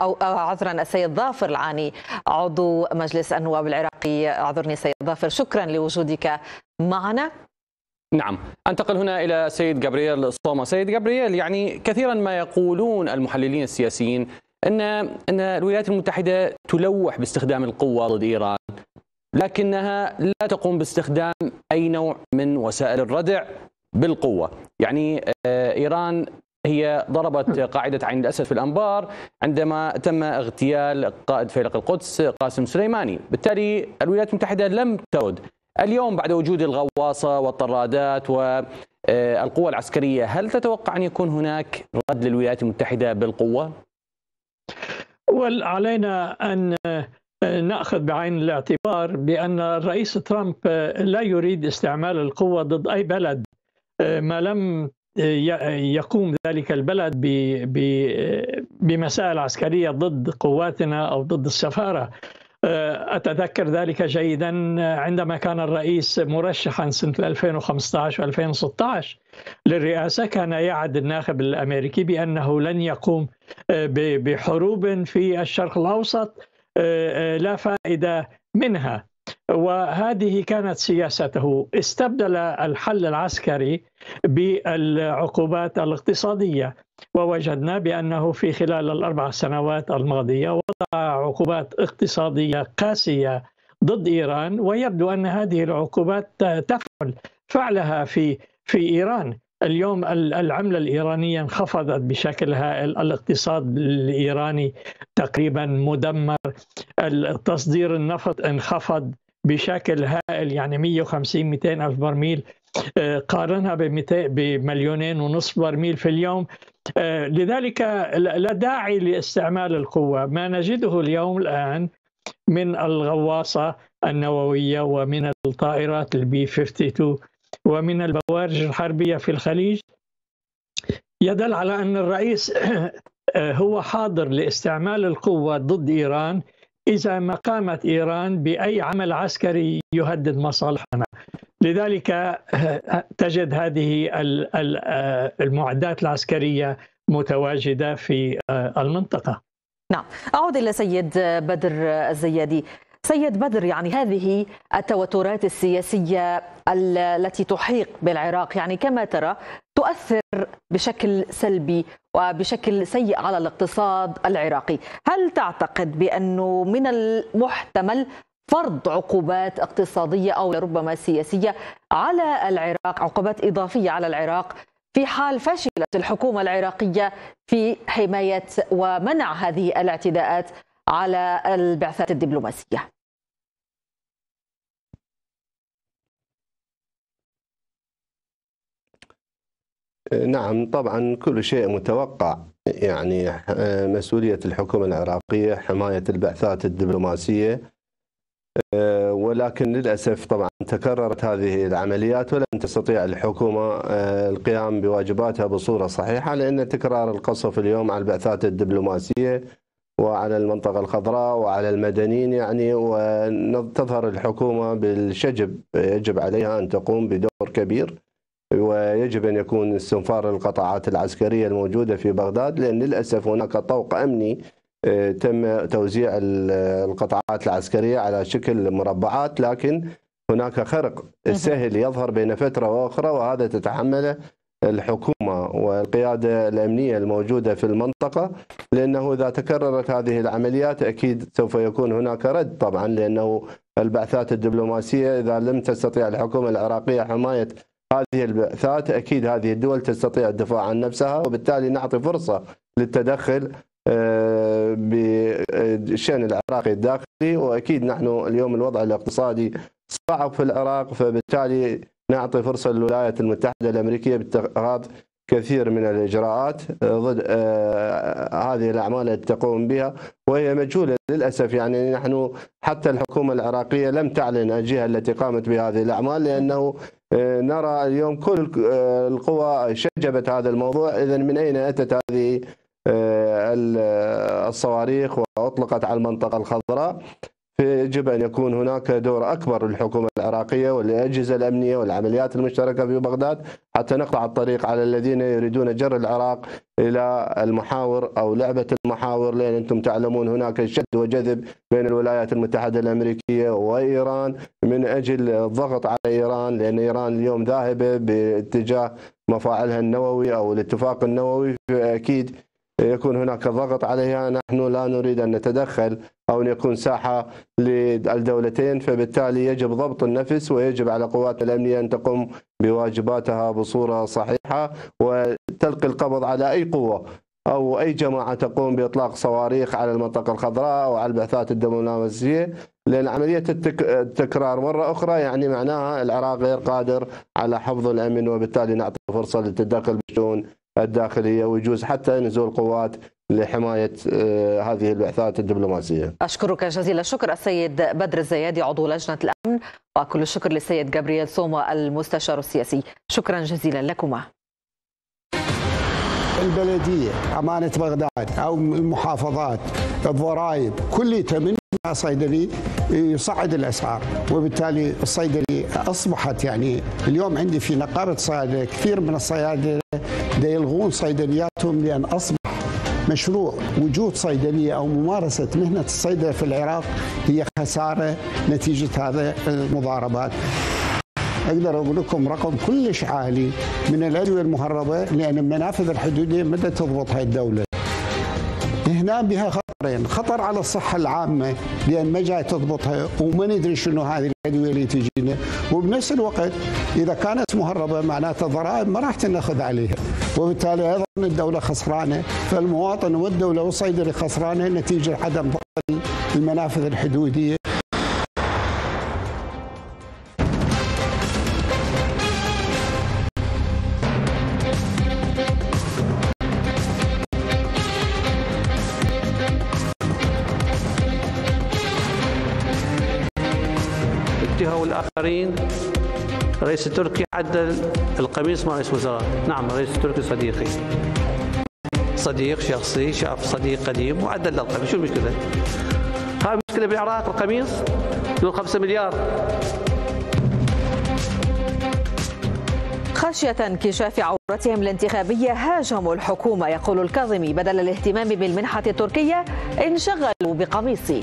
أو, أو عذرا السيد ظافر العاني عضو مجلس النواب العراقي. اعذرني سيد ظافر. شكرا لوجودك معنا. نعم. أنتقل هنا إلى سيد جابرييل صوما سيد جابرييل يعني كثيرا ما يقولون المحللين السياسيين ان أن الولايات المتحدة تلوح باستخدام القوة ضد إيران لكنها لا تقوم باستخدام أي نوع من وسائل الردع بالقوة. يعني آه، إيران هي ضربت قاعدة عين الأسد في الأنبار عندما تم اغتيال قائد فيلق القدس قاسم سليماني. بالتالي الولايات المتحدة لم تعد اليوم بعد وجود الغواصة والطرادات والقوى العسكرية هل تتوقع أن يكون هناك رد للولايات المتحدة بالقوة؟ وعلينا أن نأخذ بعين الاعتبار بأن الرئيس ترامب لا يريد استعمال القوة ضد أي بلد ما لم يقوم ذلك البلد بمسائل عسكرية ضد قواتنا أو ضد السفارة. أتذكر ذلك جيدا عندما كان الرئيس مرشحا سنة 2015 و 2016 للرئاسة كان يعد الناخب الأمريكي بأنه لن يقوم بحروب في الشرق الأوسط لا فائدة منها. وهذه كانت سياسته. استبدل الحل العسكري بالعقوبات الاقتصادية. ووجدنا بأنه في خلال الأربع سنوات الماضية وضع عقوبات اقتصادية قاسية ضد إيران ويبدو أن هذه العقوبات تفعل فعلها في في إيران. اليوم العملة الإيرانية انخفضت بشكل هائل. الاقتصاد الإيراني تقريبا مدمر. تصدير النفط انخفض بشكل هائل يعني 150 200 ألف برميل. آه، قارنها بمليونين ونصف برميل في اليوم. آه، لذلك لا داعي لاستعمال القوة. ما نجده اليوم الآن من الغواصة النووية ومن الطائرات ال B 52 ومن البوارج الحربية في الخليج يدل على أن الرئيس هو حاضر لاستعمال القوة ضد إيران إذا ما قامت إيران بأي عمل عسكري يهدد مصالحنا. لذلك تجد هذه المعدات العسكرية متواجدة في المنطقة. نعم. أعود إلى سيد بدر الزيادي. سيد بدر يعني هذه التوترات السياسية التي تحيق بالعراق يعني كما ترى تؤثر بشكل سلبي وبشكل سيء على الاقتصاد العراقي. هل تعتقد بأنه من المحتمل فرض عقوبات اقتصادية أو ربما سياسية على العراق عقوبات إضافية على العراق في حال فشلت الحكومة العراقية في حماية ومنع هذه الاعتداءات على البعثات الدبلوماسية؟ نعم طبعا كل شيء متوقع. يعني آه، مسؤولية الحكومة العراقية حماية البعثات الدبلوماسية آه، ولكن للأسف طبعا تكررت هذه العمليات ولم تستطيع الحكومة آه، القيام بواجباتها بصورة صحيحة لأن تكرار القصف اليوم على البعثات الدبلوماسية وعلى المنطقة الخضراء وعلى المدنيين يعني وتظهر الحكومة بالشجب يجب عليها أن تقوم بدور كبير. ويجب أن يكون استنفار القطاعات العسكرية الموجودة في بغداد لأن للأسف هناك طوق أمني آه، تم توزيع القطاعات العسكرية على شكل مربعات لكن هناك خرق سهل يظهر بين فترة وأخرى وهذا تتحمله الحكومة والقيادة الأمنية الموجودة في المنطقة لأنه إذا تكررت هذه العمليات أكيد سوف يكون هناك رد طبعا لأنه البعثات الدبلوماسية إذا لم تستطيع الحكومة العراقية حماية هذه البعثات أكيد هذه الدول تستطيع الدفاع عن نفسها وبالتالي نعطي فرصة للتدخل آه، بالشان العراقي الداخلي وأكيد نحن اليوم الوضع الاقتصادي صعب في العراق فبالتالي نعطي فرصة للولايات المتحدة الأمريكية باتخاذ كثير من الإجراءات ضد هذه الأعمال التي تقوم بها وهي مجهولة للأسف. يعني نحن حتى الحكومة العراقية لم تعلن الجهة التي قامت بهذه الأعمال لأنه نرى اليوم كل القوى شجبت هذا الموضوع. إذا من أين أتت هذه الصواريخ وأطلقت على المنطقة الخضراء؟ يجب أن يكون هناك دور أكبر للحكومة العراقية والأجهزة الأمنية والعمليات المشتركة في بغداد. حتى نقطع الطريق على الذين يريدون جر العراق إلى المحاور أو لعبة المحاور لأن أنتم تعلمون هناك شد وجذب بين الولايات المتحدة الأمريكية وإيران من أجل الضغط على إيران لأن إيران اليوم ذاهبة باتجاه مفاعلها النووي أو الاتفاق النووي أكيد يكون هناك ضغط عليها نحن لا نريد أن نتدخل أو أن يكون ساحة للدولتين فبالتالي يجب ضبط النفس ويجب على قواتنا الأمنية أن تقوم بواجباتها بصورة صحيحة وتلقي القبض على أي قوة أو أي جماعة تقوم بإطلاق صواريخ على المنطقة الخضراء أو على البعثات الدبلوماسية لأن عملية التكرار مرة أخرى يعني معناها العراق غير قادر على حفظ الأمن وبالتالي نعطي فرصة للتدخل بالشؤون الداخلية ويجوز حتى نزول قوات لحماية آه، هذه البعثات الدبلوماسية. أشكرك جزيل الشكر السيد بدر الزيادي عضو لجنة الأمن وكل الشكر للسيد جابرييل سوما المستشار السياسي. شكرا جزيلا لكما. البلدية أمانة بغداد أو المحافظات الضرائب كل من صيدلي يصعد الأسعار وبالتالي الصيدلي أصبحت يعني اليوم عندي في نقابة صيادله كثير من الصيادله يلغون صيدلياتهم لأن أصبح مشروع وجود صيدلية أو ممارسة مهنة الصيدله في العراق هي خسارة نتيجة هذا المضاربات. أقدر أقول لكم رقم كلش عالي من الأدوية المهربة لأن المنافذ الحدوديه متى تضبطها الدولة. هنا بها خطرين خطر على الصحة العامة لأن ما جاي تضبطها وما ندري شنو هذه الأدوية اللي تجينا. وبنفس الوقت إذا كانت مهربة معناتها ضرائب ما راح تنأخذ عليها. وبالتالي أيضا الدولة خسرانة فالمواطن والدولة والصيدلي خسرانة نتيجة عدم ضبط المنافذ الحدودية. والآخرين رئيس التركي عدل القميص مع رئيس وزراء نعم رئيس التركي صديقي. صديق شخصي شاف صديق قديم وعدل القميص. شو المشكلة؟ هاي المشكلة بالعراق القميص؟ دول 5 مليار. خشية انكشاف عورتهم الانتخابية هاجموا الحكومة يقول الكاظمي بدل الاهتمام بالمنحة التركية انشغلوا بقميصي.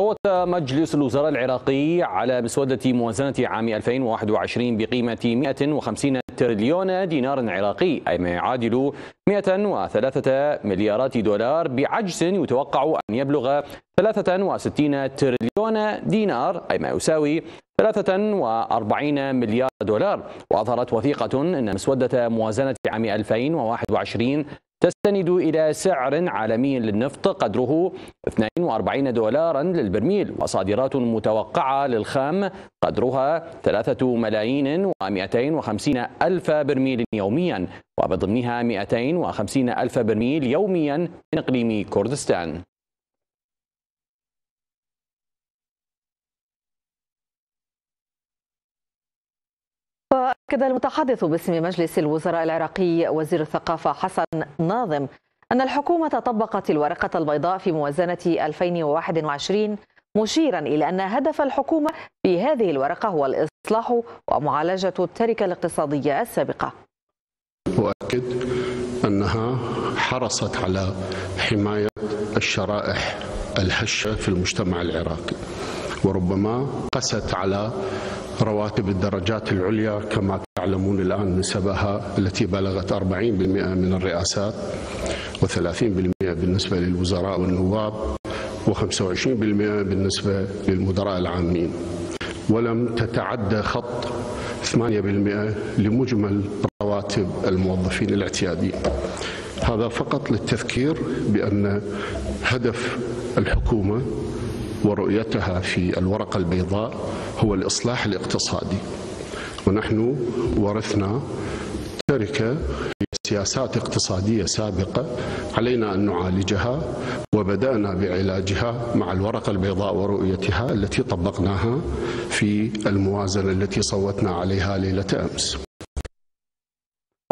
صوت مجلس الوزراء العراقي على مسودة موازنة عام 2021 بقيمة 150 تريليون دينار عراقي أي ما يعادل 103 مليارات دولار بعجز يتوقع أن يبلغ 63 تريليون دينار أي ما يساوي 43 مليار دولار. وأظهرت وثيقة أن مسودة موازنة عام 2021 تستند إلى سعر عالمي للنفط قدره 42 دولارا للبرميل وصادرات متوقعة للخام قدرها 3 ملايين و250 ألف برميل يوميا وبضمنها 250 ألف برميل يوميا من إقليم كردستان. وأكد المتحدث باسم مجلس الوزراء العراقي وزير الثقافة حسن ناظم أن الحكومة طبقت الورقة البيضاء في موازنة 2021 مشيرا إلى أن هدف الحكومة في هذه الورقة هو الإصلاح ومعالجة التركة الاقتصادية السابقة. أؤكد أنها حرصت على حماية الشرائح الهشة في المجتمع العراقي. وربما قست على رواتب الدرجات العليا كما تعلمون الآن نسبها التي بلغت 40% من الرئاسات و30% بالنسبة للوزراء والنواب و25% بالنسبة للمدراء العامين ولم تتعدى خط 8% لمجمل رواتب الموظفين الاعتياديين. هذا فقط للتذكير بأن هدف الحكومة ورؤيتها في الورقة البيضاء هو الإصلاح الاقتصادي. ونحن ورثنا تركة سياسات اقتصادية سابقة علينا أن نعالجها وبدأنا بعلاجها مع الورقة البيضاء ورؤيتها التي طبقناها في الموازنة التي صوتنا عليها ليلة أمس.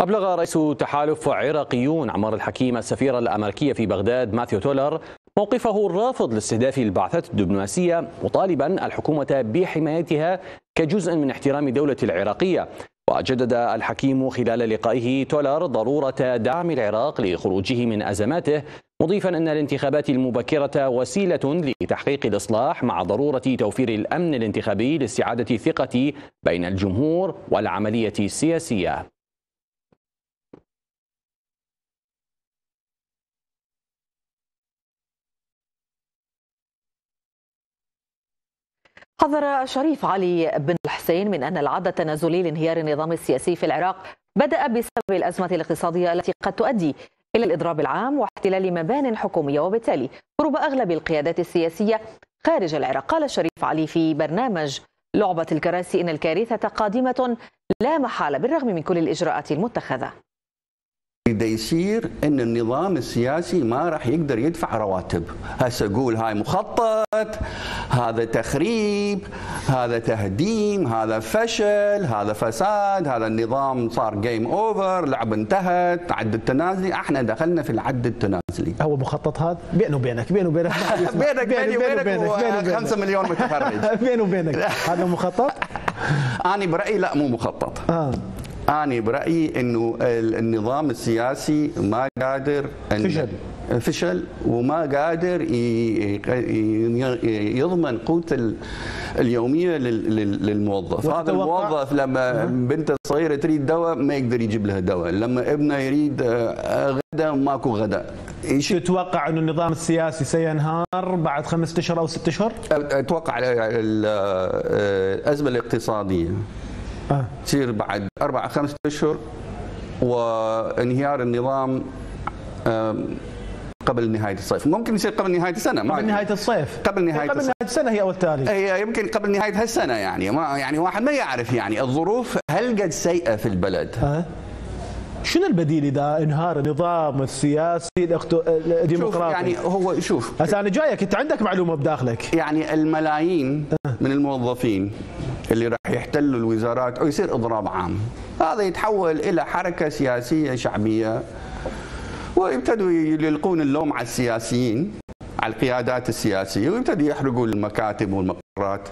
أبلغ رئيس تحالف عراقيون عمار الحكيم السفير الأمريكي في بغداد ماثيو تولر موقفه الرافض لاستهداف البعثات الدبلوماسية مطالبا الحكومة بحمايتها كجزء من احترام دولة العراقية. وجدد الحكيم خلال لقائه تولر ضرورة دعم العراق لخروجه من أزماته مضيفا أن الانتخابات المبكرة وسيلة لتحقيق الإصلاح مع ضرورة توفير الأمن الانتخابي لاستعادة الثقة بين الجمهور والعملية السياسية. حذر الشريف علي بن الحسين من أن العد التنازلي لانهيار النظام السياسي في العراق بدأ بسبب الأزمة الاقتصادية التي قد تؤدي إلى الإضراب العام واحتلال مبان حكومية وبالتالي هروب أغلب القيادات السياسية خارج العراق. قال الشريف علي في برنامج لعبة الكراسي إن الكارثة قادمة لا محالة بالرغم من كل الإجراءات المتخذة. دا يصير إن النظام السياسي ما راح يقدر يدفع رواتب. هسه أقول هاي مخطط هذا تخريب هذا تهديم هذا فشل هذا فساد هذا النظام صار game over لعب انتهت عد التنازلي. أحنا دخلنا في العد التنازلي. هو مخطط هذا؟ بينه وبينك بينه وبينك. بينك بيني وبينك 5 مليون متفرج. بينه وبينك. هذا مخطط؟ أنا برأيي لا مو مخطط. آه. أنا برأيي أنه النظام السياسي ما قادر أن فشل. فشل وما قادر يضمن قوت اليومية للموظف. هذا الموظف لما بنته الصغيرة تريد دواء ما يقدر يجيب لها دواء. لما ابنه يريد غدا ماكو غدا. تتوقع أنه النظام السياسي سينهار بعد خمسة أشهر أو ستة أشهر؟ أتوقع الأزمة الاقتصادية. آه. تصير بعد أربع خمسة أشهر وانهيار النظام قبل نهاية الصيف. ممكن يصير قبل نهاية السنة قبل نهاية الصيف. قبل نهاية قبل نهاية السنة هي أول تاريخ هي يمكن قبل نهاية هالسنة يعني. ما يعني واحد ما يعرف يعني الظروف هل قد سيئة في البلد؟ آه. شنو البديل إذا انهار النظام السياسي الديمقراطي؟ يعني هو شوف. هسه أنا جايك أنت عندك معلومة بداخلك. يعني الملايين من الموظفين اللي راح يحتلوا الوزارات أو يصير إضراب عام. هذا يتحول إلى حركة سياسية شعبية ويبتدوا يلقون اللوم على السياسيين على القيادات السياسية ويبتدوا يحرقوا المكاتب والمقرات.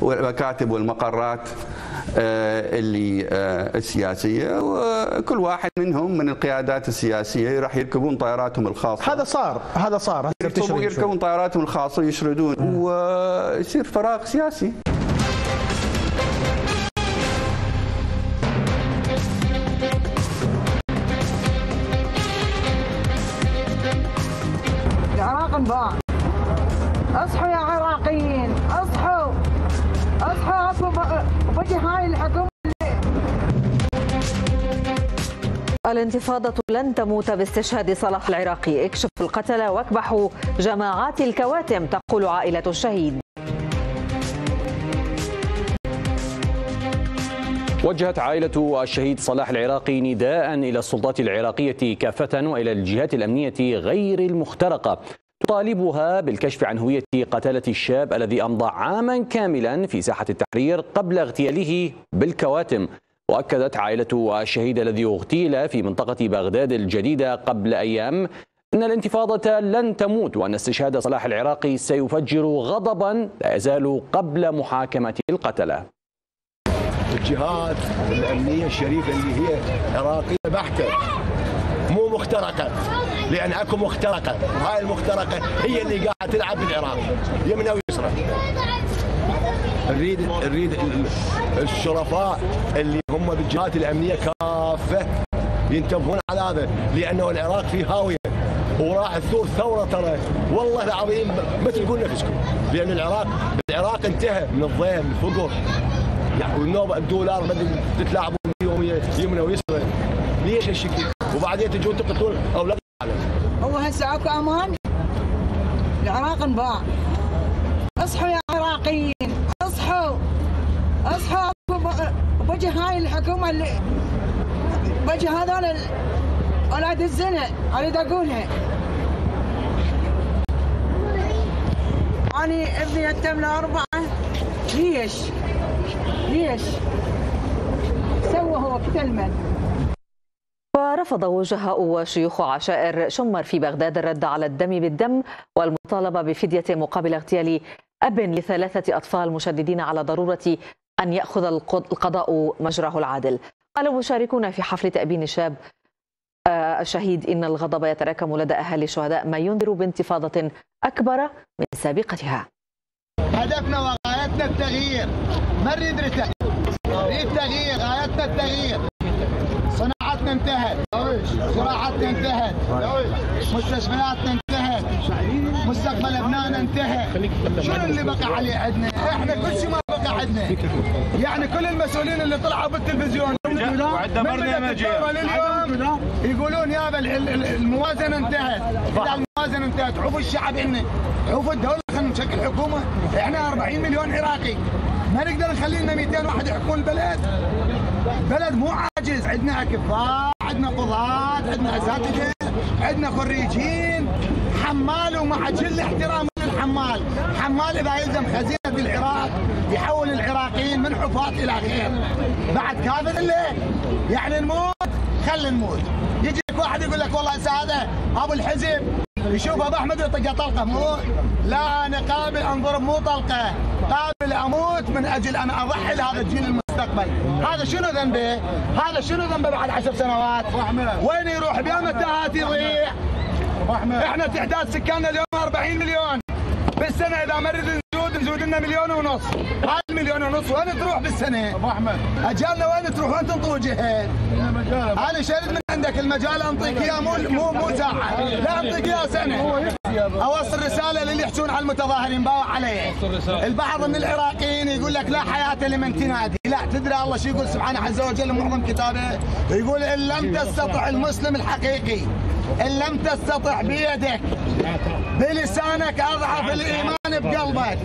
والمكاتب والمقرات اللي السياسية. وكل واحد منهم من القيادات السياسية راح يركبون طياراتهم الخاصة. هذا صار هذا صار. يركبون طياراتهم الخاصة ويشردون ويصير فراغ سياسي. انباع اصحوا يا عراقيين. اصحوا اصحوا اكو بجي هاي الحكومة الانتفاضة لن تموت باستشهاد صلاح العراقي. اكشف القتلة واكبحوا جماعات الكواتم تقول عائلة الشهيد. وجهت عائلة الشهيد صلاح العراقي نداء إلى السلطات العراقية كافة وإلى الجهات الأمنية غير المخترقة. تطالبها بالكشف عن هوية قتلة الشاب الذي أمضى عاما كاملا في ساحة التحرير قبل اغتياله بالكواتم. وأكدت عائلة الشهيد الذي اغتيل في منطقة بغداد الجديدة قبل أيام أن الانتفاضة لن تموت وأن استشهاد صلاح العراقي سيفجر غضبا لا يزال قبل محاكمة القتلة. الجهات الأمنية الشريفة اللي هي عراقية بحتة مو مخترقة. لأن أكو مخترقة. وهاي المخترقة هي اللي قاعدة تلعب بالعراق. يمنى ويسرى. نريد نريد الشرفاء اللي هم بالجهات الأمنية كافة ينتبهون على هذا لأنه العراق في هاوية وراح تثور ثورة ترى. والله العظيم ما تلقون نفسكم. لأن العراق العراق انتهى من الضيم الفقر والنوبه الدولار بدل تتلاعبون بهم يمنى ويسرى. ليش هالشكل؟ وبعدين تجون تقتلون أولاد هو هسه اكو أمان؟ العراق انباع. اصحوا يا عراقيين. اصحوا. اصحوا بجي هاي الحكومة اللي بجي هذول أولاد الزنا. اريد اقولها. اني ابني يتم له أربعة. ليش؟ ليش؟ سوى هو كلمه ورفض وجهاء وشيوخ عشائر شمر في بغداد الرد على الدم بالدم والمطالبة بفدية مقابل اغتيال أب لثلاثة أطفال مشددين على ضرورة أن يأخذ القض- القضاء مجراه العادل. قال المشاركون في حفل تأبين الشاب آه، الشهيد إن الغضب يتراكم لدى أهالي الشهداء ما ينذر بانتفاضة أكبر من سابقتها. هدفنا وغايتنا التغيير. ما نريد رتب نريد تغيير. غايتنا التغيير. صناعتنا انتهت. زراعتنا انتهت. مستشفياتنا انتهت. مستقبل ابنائنا انتهى. شنو اللي بقى عليه عندنا؟ إحنا كل شيء ما بقى عندنا. يعني كل المسؤولين اللي طلعوا بالتلفزيون. وعندنا برنامج لليوم يقولون يابا ال- ال- ال- الموازنة انتهت. اذا الموازنة انتهت. عوفوا الشعب عنا عوفوا الدولة. خلينا نشكل حكومة. إحنا 40 مليون عراقي. ما نقدر نخلي لنا 200 واحد يحكمون البلد بلد مو عاجز. عندنا أكفاء عندنا قضاة عندنا أساتذة عندنا خريجين. حمال ومع كل احترام للحمال حمال إذا يلزم خزينة العراق يحول العراقيين من حفاظ إلى خير. بعد كافر الليل يعني نموت خلي نموت. يجي لك واحد يقول لك والله ساده أبو الحزب يشوف أبو أحمد يطقه طلقة مو لا أنا قابل انضرب مو طلقة. قابل أموت من أجل أن اضحي لهذا الجيل المستقبل. هذا شنو ذنبه؟ هذا شنو ذنبه بعد عشر سنوات؟ وين يروح؟ بيا متاهات يضيع؟ إحنا تعداد سكاننا اليوم 40 مليون. بالسنة إذا ما نزود لنا مليون ونص. هاي المليون ونص وين تروح بالسنة؟ أبو أحمد. اجالنا وين تروح؟ وين تنطوا وجهين؟ أنا شرد من عندك المجال أنطيك إياه مو مو مو ساعه لا أنطيك إياه سنة. أوصل رسالة للي يحجون على المتظاهرين باوع عليه. البعض من العراقيين يقول لك لا حياة لمن تنادي. لا تدري الله شو يقول؟ سبحانه عز وجل معظم كتابه يقول إن لم تستطع المسلم الحقيقي إن لم تستطع بيدك بلسانك أضعف الإيمان بقلبك.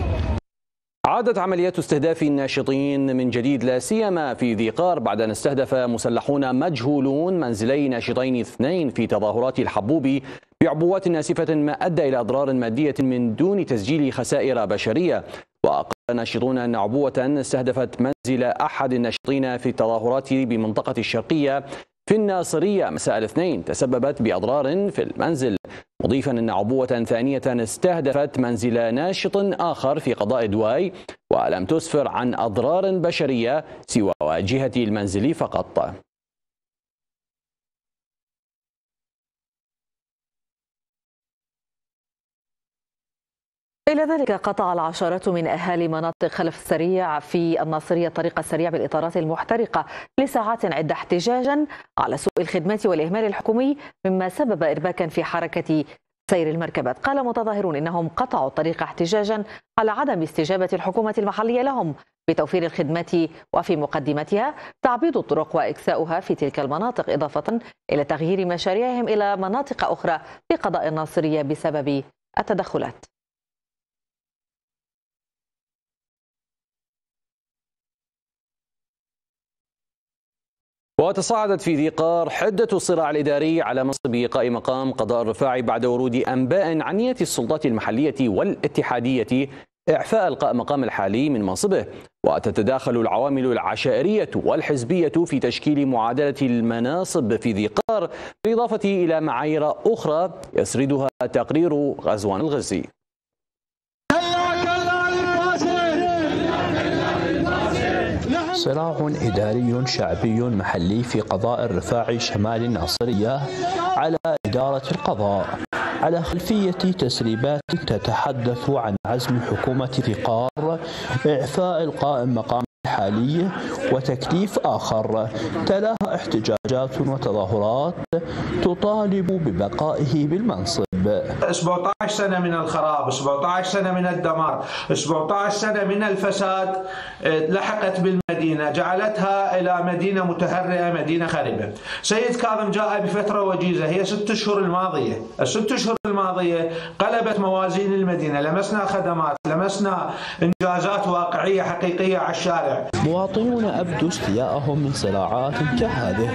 عادت عمليات استهداف الناشطين من جديد لا سيما في ذي قار بعد أن استهدف مسلحون مجهولون منزلي ناشطين اثنين في تظاهرات الحبوب بعبوات ناسفة ما أدى إلى أضرار مادية من دون تسجيل خسائر بشرية. وقال ناشطون ان عبوه استهدفت منزل أحد الناشطين في التظاهرات بمنطقة الشرقية في الناصرية مساء الاثنين تسببت بأضرار في المنزل مضيفا أن عبوة ثانية استهدفت منزل ناشط آخر في قضاء دواي ولم تسفر عن أضرار بشرية سوى واجهة المنزل فقط. إلى ذلك قطع العشرات من أهالي مناطق خلف السريع في الناصرية الطريق السريع بالإطارات المحترقة لساعات عدة احتجاجا على سوء الخدمات والإهمال الحكومي مما سبب إرباكا في حركة سير المركبات. قال متظاهرون إنهم قطعوا الطريق احتجاجا على عدم استجابة الحكومة المحلية لهم بتوفير الخدمات وفي مقدمتها تعبيد الطرق وإكساؤها في تلك المناطق إضافة إلى تغيير مشاريعهم إلى مناطق أخرى في قضاء الناصرية بسبب التدخلات. وتصاعدت في ذي قار حدة الصراع الإداري على منصب قائم مقام قضاء الرفاعي بعد ورود أنباء عن نية السلطات المحلية والاتحادية إعفاء القائم مقام الحالي من منصبه. وتتداخل العوامل العشائرية والحزبية في تشكيل معادلة المناصب في ذي قار بالإضافة إلى معايير أخرى يسردها تقرير غزوان الغزي. صراع إداري شعبي محلي في قضاء الرفاعي شمال الناصرية على إدارة القضاء. على خلفية تسريبات تتحدث عن عزم حكومة ثقار إعفاء القائم مقام الحالي وتكليف آخر. تلاها احتجاجات وتظاهرات تطالب ببقائه بالمنصب. 17 سنة من الخراب 17 سنة من الدمار 17 سنة من الفساد لحقت بالمدينة المدينة جعلتها إلى مدينة متهرئة مدينة خربة. سيد كاظم جاء بفترة وجيزة هي ست أشهر الماضية. الست أشهر الماضية قلبت موازين المدينة لمسنا خدمات لمسنا إنجازات واقعية حقيقية على الشارع. مواطنون أبدوا استياءهم من صراعات كهذه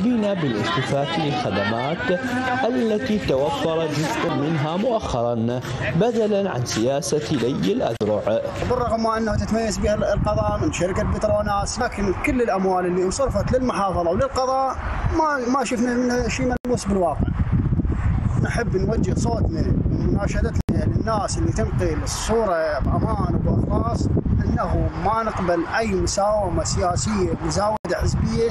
مطالبين بالالتفات للخدمات التي توفر جزء منها مؤخرا بدلا عن سياسة لي الأذرع بالرغم أنه تتميز بها القضاء من شركة بتروناس لكن كل الأموال اللي انصرفت للمحافظة وللقضاء ما ما شفنا منها شيء ملموس بالواقع. نحب نوجه صوتنا ومناشدتنا للناس اللي تنقل الصورة بأمان وبإخلاص إنه ما نقبل أي مساومة سياسية مزاوده حزبية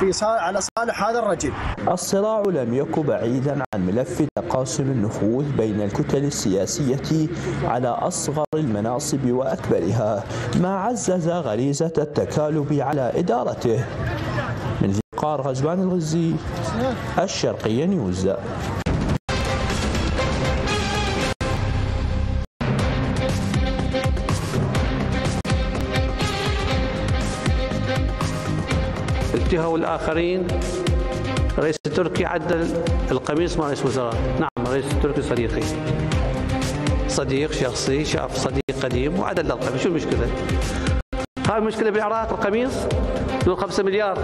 في على صالح هذا الرجل. الصراع لم يكن بعيدا عن ملف تقاسم النفوذ بين الكتل السياسية على أصغر المناصب وأكبرها ما عزز غريزة التكالب على إدارته من ذي قار الغزي الشرقية نيوز اتهموا الآخرين رئيس التركي عدل القميص مع رئيس وزراء نعم رئيس التركي صديقي صديق شخصي شاف صديق قديم وعدل القميص. شو المشكلة؟ هاي المشكلة بالعراق القميص؟ دول خمسة مليار.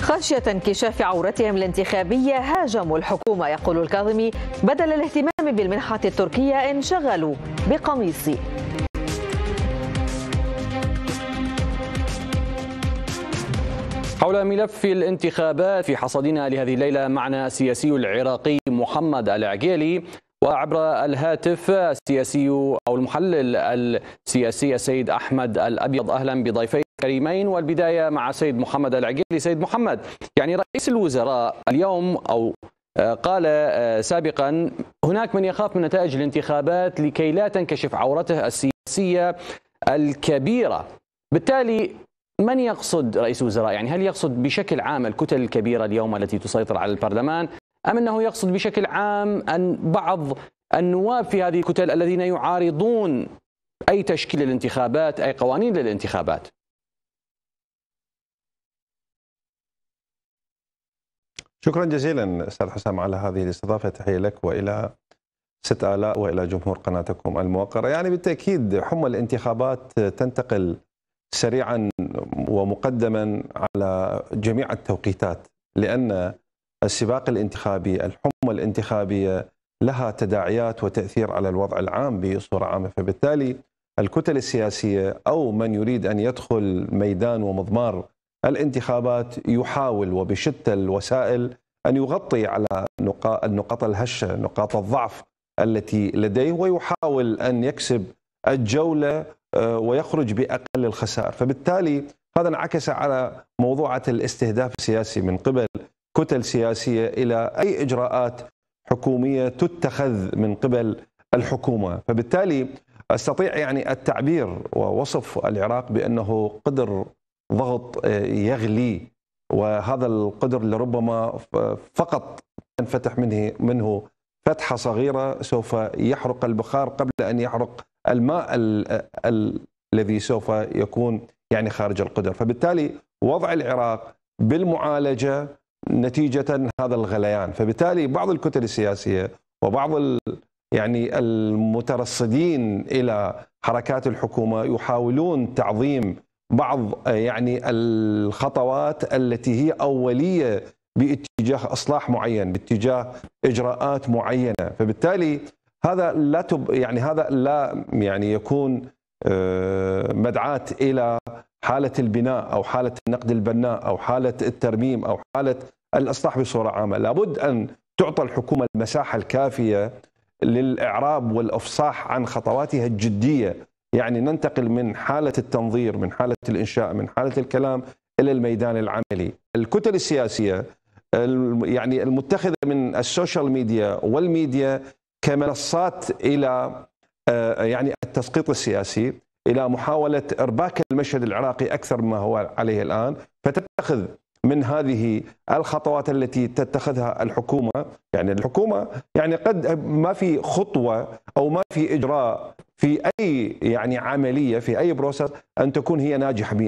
خشية انكشاف عورتهم الانتخابية هاجموا الحكومة يقول الكاظمي بدل الاهتمام بالمنحة التركية انشغلوا بقميصي. حول ملف الانتخابات في حصادنا لهذه الليلة معنا السياسي العراقي محمد العقيلي وعبر الهاتف السياسي أو المحلل السياسي السيد أحمد الأبيض. أهلا بضيفي كريمين والبداية مع السيد محمد العقيلي. سيد محمد يعني رئيس الوزراء اليوم أو قال سابقا هناك من يخاف من نتائج الانتخابات لكي لا تنكشف عورته السياسية الكبيرة. بالتالي من يقصد رئيس الوزراء؟ يعني هل يقصد بشكل عام الكتل الكبيرة اليوم التي تسيطر على البرلمان أم أنه يقصد بشكل عام أن بعض النواب في هذه الكتل الذين يعارضون أي تشكيل الانتخابات أي قوانين للانتخابات؟ شكرا جزيلا أستاذ حسام على هذه الاستضافة. تحية لك وإلى ست آلاء وإلى جمهور قناتكم الموقرة. يعني بالتأكيد حمى الانتخابات تنتقل سريعا ومقدما على جميع التوقيتات لأن السباق الانتخابي الحمى الانتخابية لها تداعيات وتأثير على الوضع العام بصورة عامة. فبالتالي الكتل السياسية أو من يريد أن يدخل ميدان ومضمار الانتخابات يحاول وبشتى الوسائل أن يغطي على النقاط الهشة، نقاط الضعف التي لديه ويحاول أن يكسب الجولة ويخرج بأقل الخسائر، فبالتالي هذا انعكس على موضوعه الاستهداف السياسي من قبل كتل سياسية إلى أي إجراءات حكومية تتخذ من قبل الحكومة، فبالتالي أستطيع يعني التعبير ووصف العراق بأنه قدر ضغط يغلي وهذا القدر لربما فقط ينفتح منه منه فتحة صغيرة سوف يحرق البخار قبل أن يحرق الماء الذي سوف يكون يعني خارج القدر. فبالتالي وضع العراق بالمعالجة نتيجة هذا الغليان. فبالتالي بعض الكتل السياسية وبعض يعني المترصدين إلى حركات الحكومة يحاولون تعظيم بعض يعني الخطوات التي هي أولية باتجاه إصلاح معين باتجاه إجراءات معينة. فبالتالي هذا لا تب يعني هذا لا يعني يكون مدعاة إلى حالة البناء أو حالة النقد البناء أو حالة الترميم أو حالة الإصلاح بصورة عامة. لابد أن تعطى الحكومة المساحة الكافية للإعراب والإفصاح عن خطواتها الجدية. يعني ننتقل من حالة التنظير من حالة الإنشاء من حالة الكلام إلى الميدان العملي. الكتل السياسية يعني المتخذة من ال social media وال media كمنصات إلى يعني التسقيط السياسي إلى محاولة إرباك المشهد العراقي أكثر مما هو عليه الآن فتتخذ من هذه الخطوات التي تتخذها الحكومة يعني الحكومة يعني قد ما في خطوة أو ما في إجراء في أي يعني عملية في أي بروسس أن تكون هي ناجحة 100%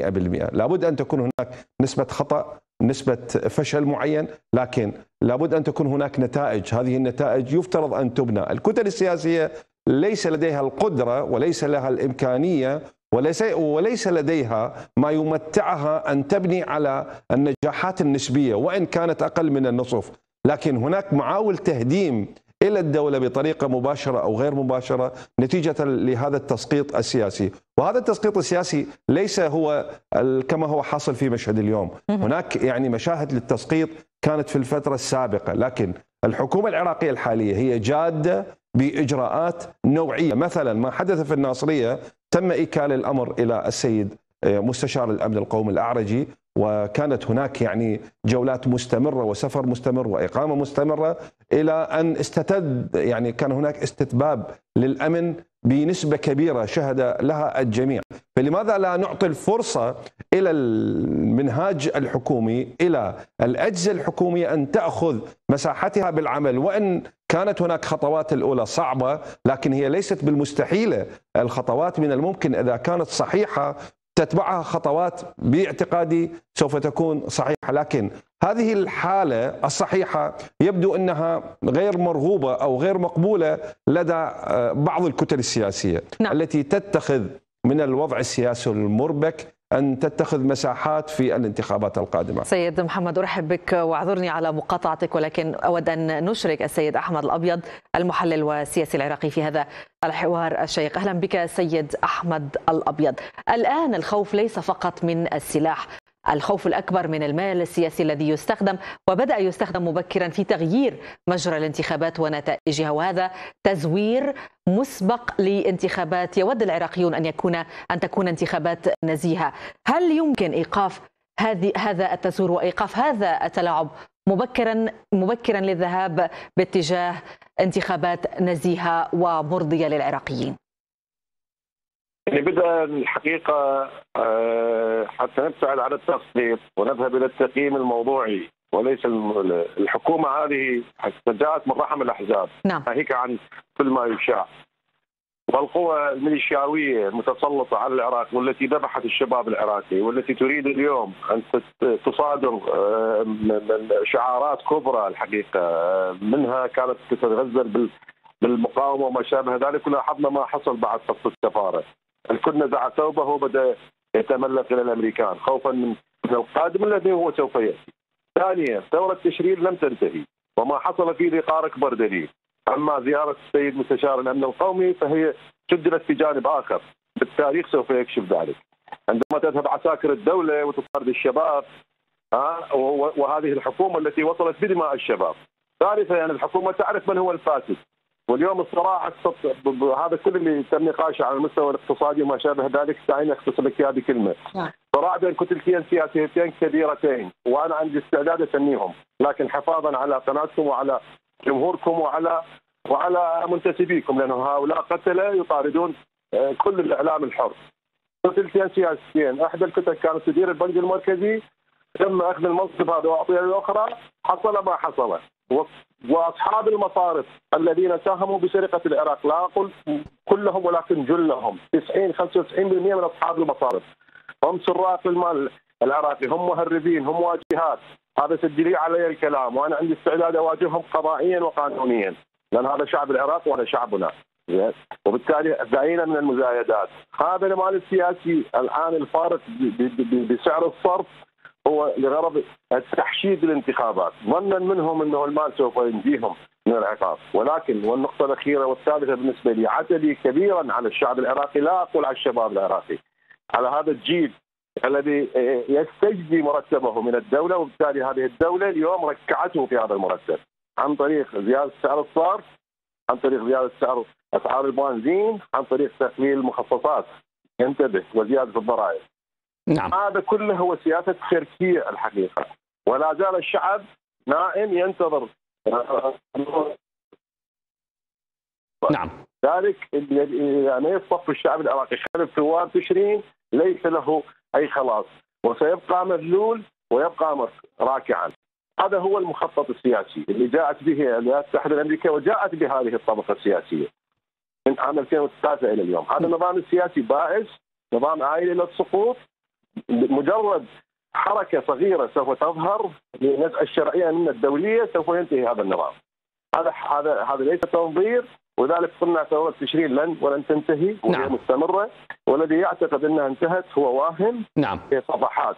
لابد أن تكون هناك نسبة خطأ نسبة فشل معين لكن لابد أن تكون هناك نتائج. هذه النتائج يفترض أن تبنى. الكتل السياسية ليس لديها القدرة وليس لها الإمكانية وليس وليس لديها ما يمتعها أن تبني على النجاحات النسبية وإن كانت أقل من النصف، لكن هناك معاول تهديم إلى الدولة بطريقة مباشرة أو غير مباشرة نتيجة لهذا التسقيط السياسي، وهذا التسقيط السياسي ليس هو كما هو حاصل في مشهد اليوم، هناك يعني مشاهد للتسقيط كانت في الفترة السابقة، لكن الحكومة العراقية الحالية هي جادة بإجراءات نوعية، مثلا ما حدث في الناصرية تم إيكال الأمر إلى السيد مستشار الأمن القومي الأعرجي وكانت هناك يعني جولات مستمرة وسفر مستمر وإقامة مستمرة إلى أن استتد يعني كان هناك استتباب للأمن بنسبة كبيرة شهد لها الجميع، فلماذا لا نعطي الفرصة إلى المنهاج الحكومي إلى الأجهزة الحكومية أن تأخذ مساحتها بالعمل؟ وإن كانت هناك خطوات الأولى صعبة لكن هي ليست بالمستحيلة، الخطوات من الممكن إذا كانت صحيحة تتبعها خطوات باعتقادي سوف تكون صحيحة لكن هذه الحالة الصحيحة يبدو أنها غير مرغوبة أو غير مقبولة لدى بعض الكتل السياسية نعم. التي تتخذ من الوضع السياسي المربك أن تتخذ مساحات في الانتخابات القادمة. سيد محمد أرحب بك واعذرني على مقاطعتك ولكن أود أن نشرك السيد أحمد الأبيض المحلل والسياسي العراقي في هذا الحوار الشيق. أهلا بك سيد أحمد الأبيض. الآن الخوف ليس فقط من السلاح الخوف الأكبر من المال السياسي الذي يستخدم وبدأ يستخدم مبكرا في تغيير مجرى الانتخابات ونتائجها وهذا تزوير مسبق لانتخابات يود العراقيون أن يكون أن تكون انتخابات نزيهة هل يمكن إيقاف هذه هذا التزوير وإيقاف هذا التلاعب مبكرا مبكرا للذهاب باتجاه انتخابات نزيهة ومرضية للعراقيين؟ يعني بدأ الحقيقة حتى نبتعد عن التفصيل ونذهب إلى التقييم الموضوعي وليس الحكومة هذه جاءت من رحم الأحزاب. نعم. ناهيك عن كل ما يشاع والقوى الميليشياوية المتسلطة على العراق والتي ذبحت الشباب العراقي والتي تريد اليوم أن تصادر شعارات كبرى الحقيقة منها كانت تتغزل بالمقاومة وما شابه ذلك ولاحظنا ما حصل بعد فصل السفارة. الكل نزع ثوبه وبدأ يتملق إلى الأمريكان خوفا من القادم الذي هو سوف يأتي. ثانيا ثورة التشرير لم تنتهي وما حصل في ذقار أكبر دليل. أما زيارة السيد مستشار الأمن القومي فهي سجلت في جانب آخر التاريخ سوف يكشف ذلك. عندما تذهب عساكر الدولة وتطارد الشباب ها وهذه الحكومة التي وصلت بدماء الشباب. ثالثا يعني الحكومة تعرف من هو الفاسد واليوم الصراحة هذا كل اللي تم نقاشه على المستوى الاقتصادي وما شابه ذلك دعيني اختصر لك إياه بكلمة. صراع بين كتلتين سياسيتين كبيرتين وأنا عندي استعداد أسميهم لكن حفاظا على قناتكم وعلى جمهوركم وعلى وعلى منتسبيكم لأن هؤلاء قتلة يطاردون كل الإعلام الحر. كتلتين سياسيين، إحدى الكتل كانت تدير البنك المركزي تم أخذ المنصب هذا وأعطيه الاخرى حصل ما حصل وأصحاب المصارف الذين ساهموا بسرقة العراق لا أقول كلهم ولكن جلهم. 90 95% من أصحاب المصارف. هم سراق المال العراقي هم مهربين هم واجهات. هذا سجلي علي الكلام وأنا عندي استعداد أواجههم قضائيا وقانونيا. لأن هذا شعب العراق وهذا شعبنا. وبالتالي دعينا من المزايدات. هذا المال السياسي الآن الفارق بسعر الصرف هو لغرض تحشيد الانتخابات. ظنا منهم إنه المال سوف ينجيهم من العقاب. ولكن والنقطة الأخيرة والثالثة بالنسبة لي عتبي كبيرا على الشعب العراقي لا أقول على الشباب العراقي. على هذا الجيل الذي يستجدي مرتبه من الدولة وبالتالي هذه الدولة اليوم ركعته في هذا المرتب. عن طريق زيادة سعر الصرف عن طريق زيادة سعر أسعار البنزين عن طريق تقليل المخصصات ينتبه وزيادة الضرائب. نعم. هذا كله هو سياسة تركيا الحقيقة. ولا زال الشعب نائم ينتظر. نعم. ذلك يعني يصف الشعب العراقي. خلف ثوار تشرين ليس له أي خلاص. وسيبقى مذلول ويبقى راكعا. هذا هو المخطط السياسي اللي جاءت به الولايات المتحده الامريكيه وجاءت بهذه الطبقة السياسية من عام 2003 إلى اليوم، هذا النظام السياسي بائس، نظام عائلي للسقوط. مجرد حركة صغيرة سوف تظهر لنزع الشرعيه من الدولية سوف ينتهي هذا النظام. هذا هذا هذا ليس تنظير ولذلك قلنا ثورة تشرين لن ولن تنتهي وهي نعم. مستمرة والذي يعتقد إنها انتهت هو واهم نعم في صفحات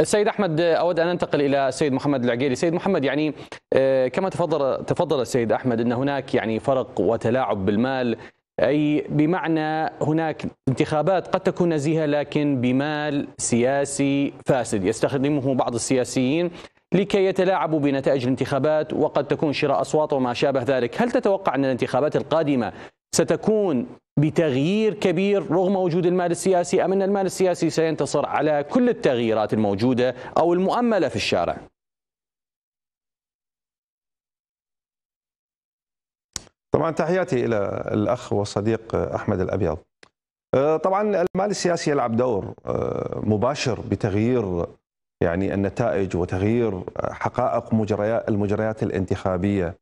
السيد أحمد أود أن أنتقل إلى السيد محمد العقيلي، سيد محمد يعني آه، كما تفضل تفضل السيد أحمد إن هناك يعني فرق وتلاعب بالمال أي بمعنى هناك انتخابات قد تكون نزيهة لكن بمال سياسي فاسد يستخدمه بعض السياسيين لكي يتلاعبوا بنتائج الانتخابات وقد تكون شراء أصوات وما شابه ذلك، هل تتوقع أن الانتخابات القادمة ستكون بتغيير كبير رغم وجود المال السياسي أم أن المال السياسي سينتصر على كل التغييرات الموجودة أو المؤملة في الشارع؟ طبعا تحياتي إلى الأخ والصديق أحمد الأبيض. آه، طبعا المال السياسي يلعب دور آه، مباشر بتغيير يعني النتائج وتغيير حقائق مجريات المجريات الانتخابية.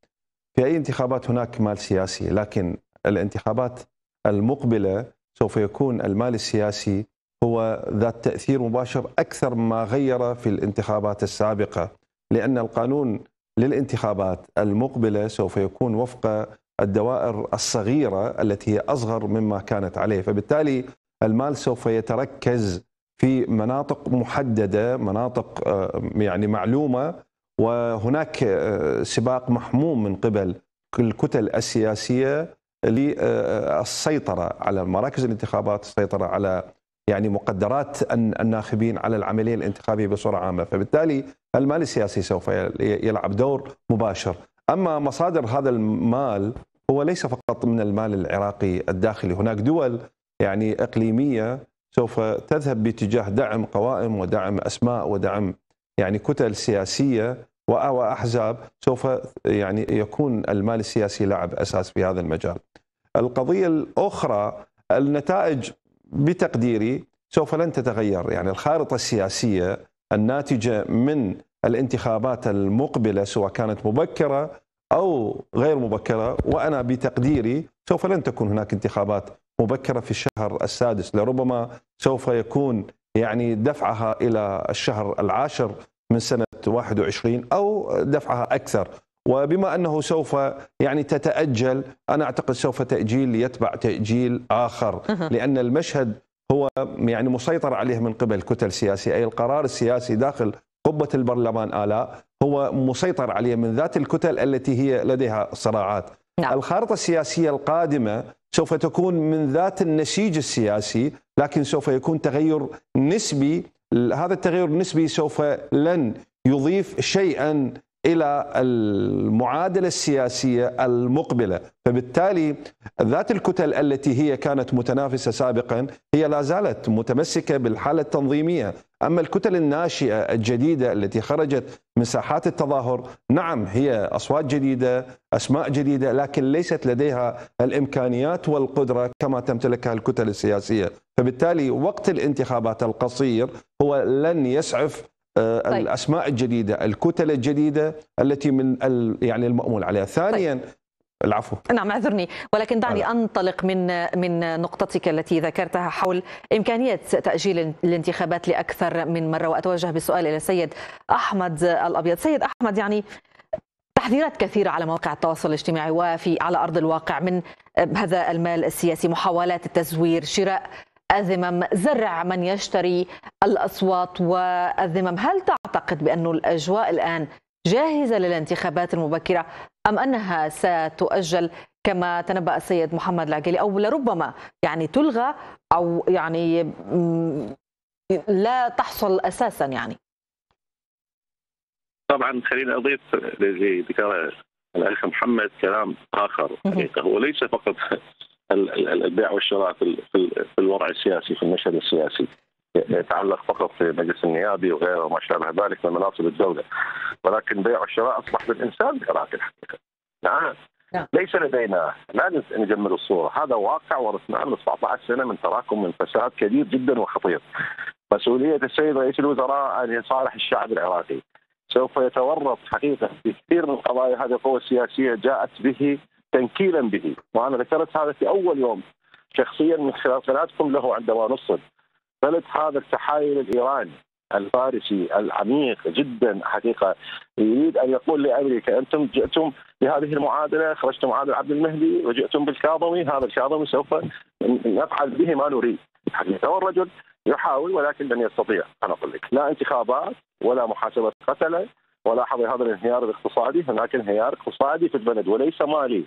في أي انتخابات هناك مال سياسي لكن الانتخابات المقبلة سوف يكون المال السياسي هو ذات تأثير مباشر أكثر ما غير في الانتخابات السابقة لأن القانون للانتخابات المقبلة سوف يكون وفق الدوائر الصغيرة التي هي أصغر مما كانت عليه. فبالتالي المال سوف يتركز في مناطق محددة مناطق آه، يعني معلومة وهناك آه، سباق محموم من قبل الكتل السياسية للسيطره على مراكز الانتخابات، السيطرة على يعني مقدرات الناخبين على العملية الانتخابية بصورة عامة، فبالتالي المال السياسي سوف يلعب دور مباشر، أما مصادر هذا المال هو ليس فقط من المال العراقي الداخلي، هناك دول يعني إقليمية سوف تذهب باتجاه دعم قوائم ودعم أسماء ودعم يعني كتل سياسية وأحزاب سوف يعني يكون المال السياسي لعب أساس في هذا المجال. القضية الأخرى النتائج بتقديري سوف لن تتغير، يعني الخارطة السياسية الناتجة من الانتخابات المقبلة سواء كانت مبكرة أو غير مبكرة وأنا بتقديري سوف لن تكون هناك انتخابات مبكرة في الشهر السادس. لربما سوف يكون يعني دفعها إلى الشهر العاشر من سنة 21 أو دفعها أكثر. وبما أنه سوف يعني تتأجل أنا أعتقد سوف تأجيل يتبع تأجيل آخر. لأن المشهد هو يعني مسيطر عليه من قبل كتل سياسية. أي القرار السياسي داخل قبة البرلمان آلاء. هو مسيطر عليه من ذات الكتل التي هي لديها صراعات نعم. الخارطة السياسية القادمة سوف تكون من ذات النسيج السياسي لكن سوف يكون تغير نسبي هذا التغير النسبي سوف لن يضيف شيئا إلى المعادلة السياسية المقبلة، فبالتالي ذات الكتل التي هي كانت متنافسة سابقا هي لا زالت متمسكة بالحالة التنظيمية، أما الكتل الناشئة الجديدة التي خرجت من ساحات التظاهر، نعم هي أصوات جديدة، أسماء جديدة، لكن ليست لديها الإمكانيات والقدرة كما تمتلكها الكتل السياسية، فبالتالي وقت الانتخابات القصير هو لن يسعف طيب. الأسماء الجديدة، الكتل الجديدة التي من يعني المأمول عليها، ثانيا طيب. العفو نعم اعذرني ولكن دعني أنا. أنطلق من من نقطتك التي ذكرتها حول إمكانية تأجيل الانتخابات لأكثر من مرة وأتوجه بالسؤال إلى السيد أحمد الأبيض، سيد أحمد يعني تحذيرات كثيرة على مواقع التواصل الاجتماعي وفي على أرض الواقع من هذا المال السياسي، محاولات التزوير، شراء الذمم زرع من يشتري الأصوات والذمم هل تعتقد بأن الأجواء الآن جاهزة للانتخابات المبكرة أم أنها ستؤجل كما تنبأ السيد محمد العقيلي أو لربما يعني تلغى أو يعني لا تحصل أساسا يعني؟ طبعا خليني أضيف لذكر الأخ محمد كلام آخر حقيقة. هو ليس فقط البيع والشراء في في الوضع السياسي في المشهد السياسي. يتعلق فقط في المجلس النيابي وغيره وما شابه ذلك من مناصب الدولة. ولكن بيع والشراء أصبح بالإنسان العراقي الحقيقة نعم. ليس لدينا لا نجمل الصورة. هذا واقع ورثناه من 17 سنة من تراكم من فساد كبير جدا وخطير. مسؤولية السيد رئيس الوزراء أن يصالح الشعب العراقي. سوف يتورط حقيقة في كثير من القضايا هذه القوى السياسية جاءت به تنكيلا به. وأنا ذكرت هذا في أول يوم. شخصيا من خلال قناتكم له عندما نصب. بلد هذا التحايل الإيراني الفارسي العميق جدا. حقيقة يريد أن يقول لأمريكا أنتم جئتم بهذه المعادلة خرجتم عادل عبد المهدي وجئتم بالكاظمي هذا الكاظمي سوف نفعل به ما نريد. حقيقة والرجل يحاول ولكن لن يستطيع. أنا أقول لك لا انتخابات ولا محاسبة قتلة ولاحظ هذا الانهيار الاقتصادي هناك انهيار اقتصادي في البلد وليس مالي.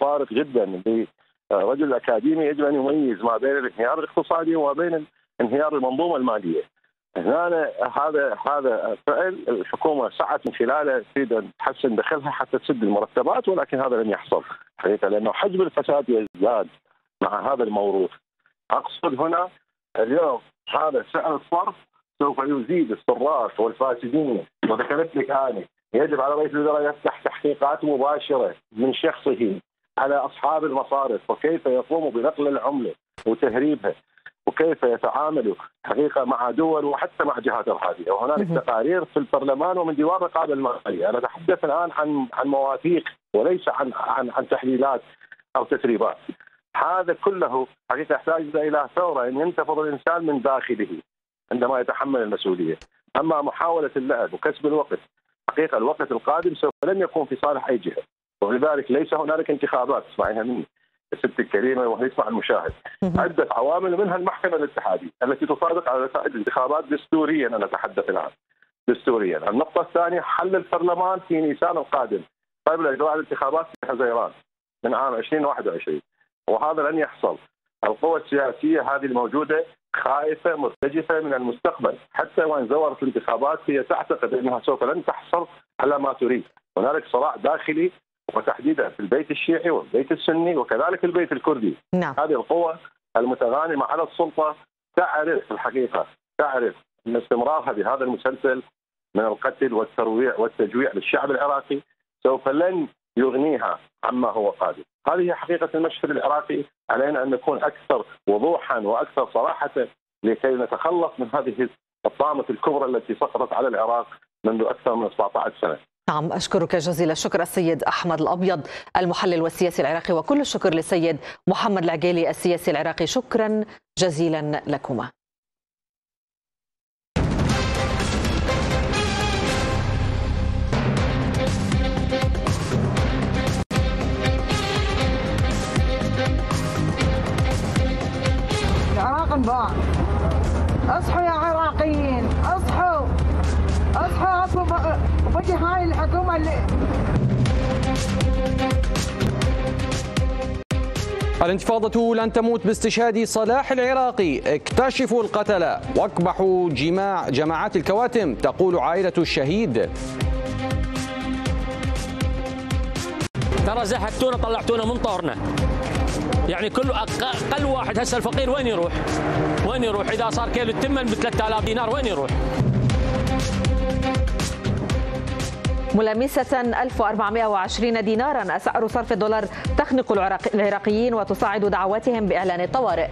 فارق جدا رجل أكاديمي يجب أن يميز ما بين الانهيار الاقتصادي وما بين انهيار المنظومة المالية. هنا هذا هذا فعل الحكومة سعت من خلاله تريد أن تحسن دخلها حتى تسد المرتبات ولكن هذا لم يحصل حقيقة لأنه حجم الفساد يزداد مع هذا الموروث. أقصد هنا اليوم هذا سعر الصرف سوف يزيد الصراف والفاسدين وذكرت لك أنا يجب على رئيس الوزراء يفتح تحقيقات مباشرة من شخصه على أصحاب المصارف وكيف يقوم بنقل العملة وتهريبها وكيف يتعامل حقيقة مع دول وحتى مع جهات ارهابيه، وهنالك تقارير في البرلمان ومن ديوان الرقابه الماليه، أنا أتحدث الآن عن عن مواثيق وليس عن عن عن تحليلات أو تسريبات. هذا كله حقيقة يحتاج إلى ثورة إن ينتفض الإنسان من داخله عندما يتحمل المسؤولية. أما محاولة اللعب وكسب الوقت حقيقة الوقت القادم سوف لن يكون في صالح أي جهة. ولذلك ليس هنالك انتخابات اسمعيها مني الست الكريمة ويسمع المشاهد. عدة عوامل منها المحكمة الاتحادية التي تصادق على نتائج الانتخابات دستوريا أنا أتحدث الآن دستوريا. النقطة الثانية حل البرلمان في نيسان القادم قبل إجراء الانتخابات في حزيران من عام 2021 وهذا لن يحصل. القوى السياسية هذه الموجودة خائفة مرتجفه من المستقبل. حتى وإن زورت الانتخابات هي تعتقد إنها سوف لن تحصل على ما تريد. هنالك صراع داخلي وتحديدا في البيت الشيعي والبيت السني وكذلك البيت الكردي. نعم. هذه القوى المتغانمة على السلطة تعرف الحقيقة تعرف أن استمرارها بهذا المسلسل من القتل والترويع والتجويع للشعب العراقي سوف لن يغنيها عما هو قادم. هذه حقيقة المشهد العراقي علينا أن نكون أكثر وضوحا وأكثر صراحة لكي نتخلص من هذه الطامة الكبرى التي سقطت على العراق منذ أكثر من 17 سنة. نعم أشكرك جزيل الشكر السيد أحمد الأبيض المحلل والسياسي العراقي وكل الشكر للسيد محمد العقيلي السياسي العراقي. شكرا جزيلا لكما. العراق انباع اصحوا يا عراقيين اصحوا. اصحوا اكو بجي هاي الحكومة اللي الانتفاضة لن تموت باستشهاد صلاح العراقي. اكتشفوا القتلة واكبحوا جماع جماعات الكواتم تقول عائلة الشهيد. ترى زهقتونا طلعتونا من طورنا يعني كل أقل واحد هسه الفقير وين يروح؟ وين يروح؟ إذا صار كيلو التمن ب 3000 دينار وين يروح؟ ملامسة 1420 دينارا أسعار صرف الدولار تخنق العراقيين وتصعد دعواتهم بإعلان الطوارئ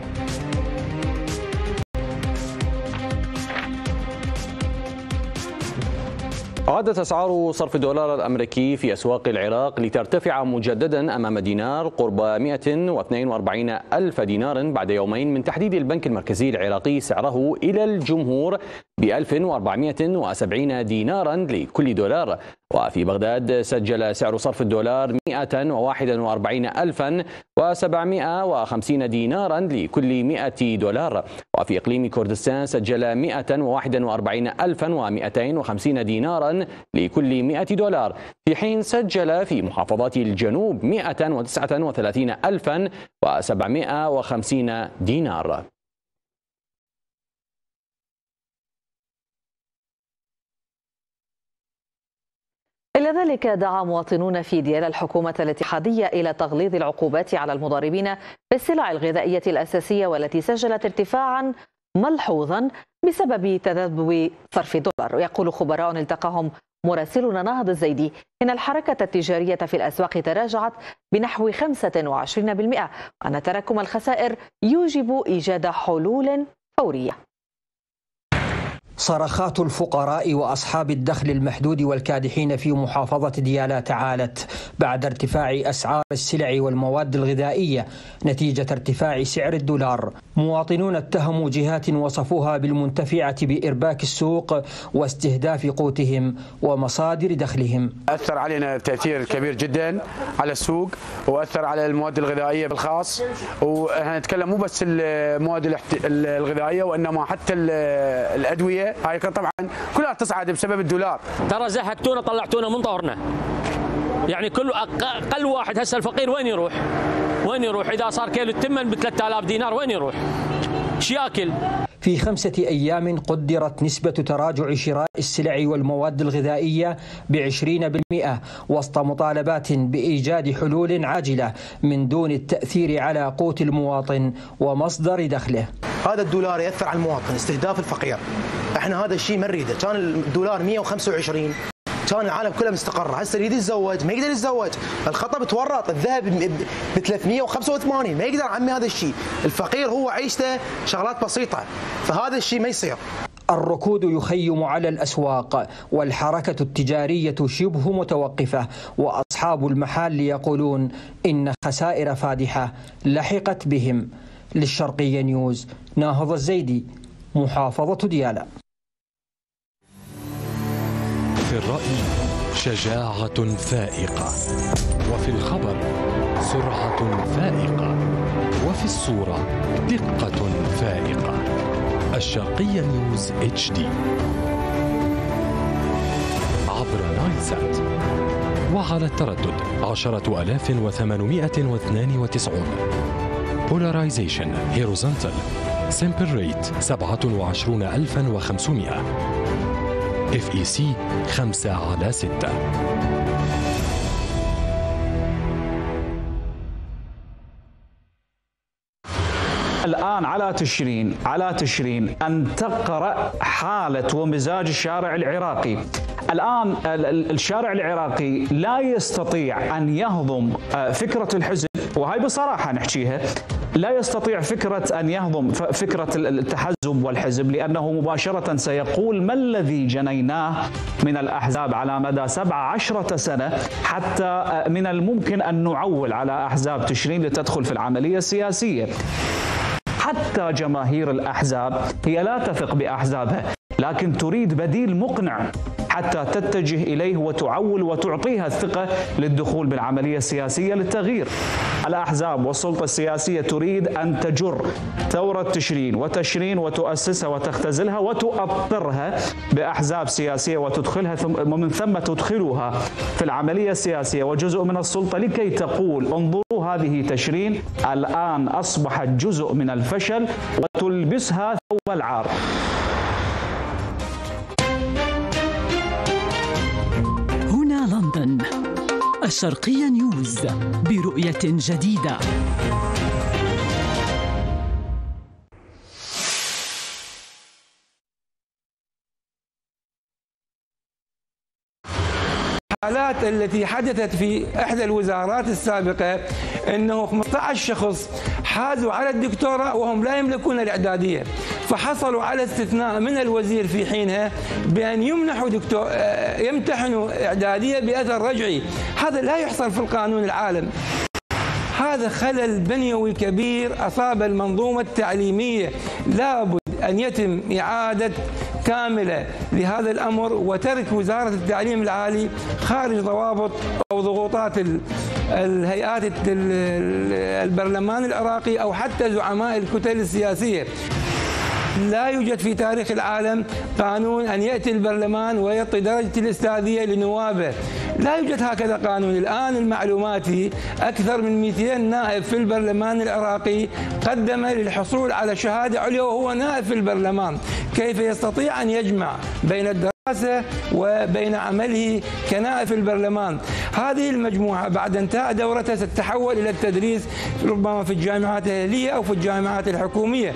عادت أسعار صرف الدولار الأمريكي في أسواق العراق لترتفع مجددا أمام دينار قرب 142 ألف دينار بعد يومين من تحديد البنك المركزي العراقي سعره إلى الجمهور ب 1470 دينارا لكل دولار. وفي بغداد سجل سعر صرف الدولار 141 ألفا و750 دينارا لكل 100 دولار. وفي إقليم كردستان سجل 141 ألفا و250 دينارا لكل 100 دولار. في حين سجل في محافظات الجنوب 139 ألفا و750 دينار إلى ذلك دعا مواطنون في ديال الحكومة الاتحادية إلى تغليظ العقوبات على المضاربين بالسلع الغذائية الأساسية والتي سجلت ارتفاعا ملحوظا بسبب تذبذب صرف الدولار. ويقول خبراء التقاهم مراسلنا نهض الزيدي إن الحركة التجارية في الأسواق تراجعت بنحو 25% وأن تراكم الخسائر يوجب إيجاد حلول فورية. صرخات الفقراء وأصحاب الدخل المحدود والكادحين في محافظة ديالا تعالت بعد ارتفاع أسعار السلع والمواد الغذائية نتيجة ارتفاع سعر الدولار. مواطنون اتهموا جهات وصفوها بالمنتفعة بإرباك السوق واستهداف قوتهم ومصادر دخلهم. أثر علينا تأثير كبير جدا على السوق وأثر على المواد الغذائية بالخاص وإحنا نتكلم مو بس المواد الغذائية وإنما حتى الأدوية هاي طبعا كلها تصعد بسبب الدولار ترى زهقتونا طلعتونا من طورنا يعني كل أقل واحد هسه الفقير وين يروح؟ وين يروح؟ إذا صار كيلو التمن ب 3000 دينار وين يروح؟ شو ياكل؟ في خمسة أيام قدرت نسبة تراجع شراء السلع والمواد الغذائية بعشرين بالمئة وسط مطالبات بإيجاد حلول عاجلة من دون التأثير على قوت المواطن ومصدر دخله. هذا الدولار يأثر على المواطن استهداف الفقير. إحنا هذا الشيء ما نريده. كان الدولار 125 كان العالم كله مستقر. هسه يريد يتزوج ما يقدر يتزوج. الخطب تورط الذهب ب 385 ما يقدر عمي هذا الشيء. الفقير هو عيشته شغلات بسيطة فهذا الشيء ما يصير. الركود يخيم على الأسواق والحركة التجارية شبه متوقفة وأصحاب المحال يقولون إن خسائر فادحة لحقت بهم. للشرقية نيوز ناهض الزيدي محافظة ديالا. في الرأي شجاعة فائقة وفي الخبر سرعة فائقة وفي الصورة دقة فائقة. الشرقية نيوز اتش دي عبر نايل سات وعلى التردد عشرة ألاف وثمانمائة واثنان وتسعون. polarization horizontal symbol rate سبعة وعشرون ألفا وخمسمائة. FEC خمسة على ستة. الآن على تشرين على تشرين أن تقرأ حالة ومزاج الشارع العراقي. الآن الشارع العراقي لا يستطيع أن يهضم فكرة الحزب وهي بصراحة نحكيها لا يستطيع فكرة أن يهضم فكرة التحزب والحزب لأنه مباشرة سيقول ما الذي جنيناه من الأحزاب على مدى سبع عشرة سنة حتى من الممكن أن نعول على أحزاب تشرين لتدخل في العملية السياسية. حتى جماهير الأحزاب هي لا تثق بأحزابها لكن تريد بديل مقنع. حتى تتجه إليه وتعول وتعطيها الثقة للدخول بالعملية السياسية للتغيير. الأحزاب والسلطة السياسية تريد أن تجر ثورة تشرين وتشرين وتؤسسها وتختزلها وتؤطرها بأحزاب سياسية وتدخلها ومن ثم تدخلها في العملية السياسية وجزء من السلطة لكي تقول انظروا هذه تشرين الآن أصبحت جزء من الفشل وتلبسها ثوب العار. لندن. الشرقية نيوز برؤية جديدة. الحالات التي حدثت في إحدى الوزارات السابقة إنه 15 شخص حازوا على الدكتوراه وهم لا يملكون الإعدادية. فحصلوا على استثناء من الوزير في حينها بأن يمنحوا دكتور يمتحنوا إعدادية بأثر رجعي. هذا لا يحصل في القانون العالم. هذا خلل بنيوي كبير أصاب المنظومة التعليمية. لابد أن يتم إعادة كاملة لهذا الأمر وترك وزارة التعليم العالي خارج ضوابط أو ضغوطات الهيئات البرلمان العراقي أو حتى زعماء الكتل السياسية. لا يوجد في تاريخ العالم قانون أن يأتي البرلمان ويعطي درجة الإستاذية لنوابه. لا يوجد هكذا قانون. الآن المعلوماتي أكثر من 200 نائب في البرلمان العراقي قدم للحصول على شهادة. عليا وهو نائب في البرلمان. كيف يستطيع أن يجمع بين الدراسة وبين عمله كنائب في البرلمان؟ هذه المجموعة بعد انتهاء دورتها ستتحول إلى التدريس ربما في الجامعات الأهلية أو في الجامعات الحكومية.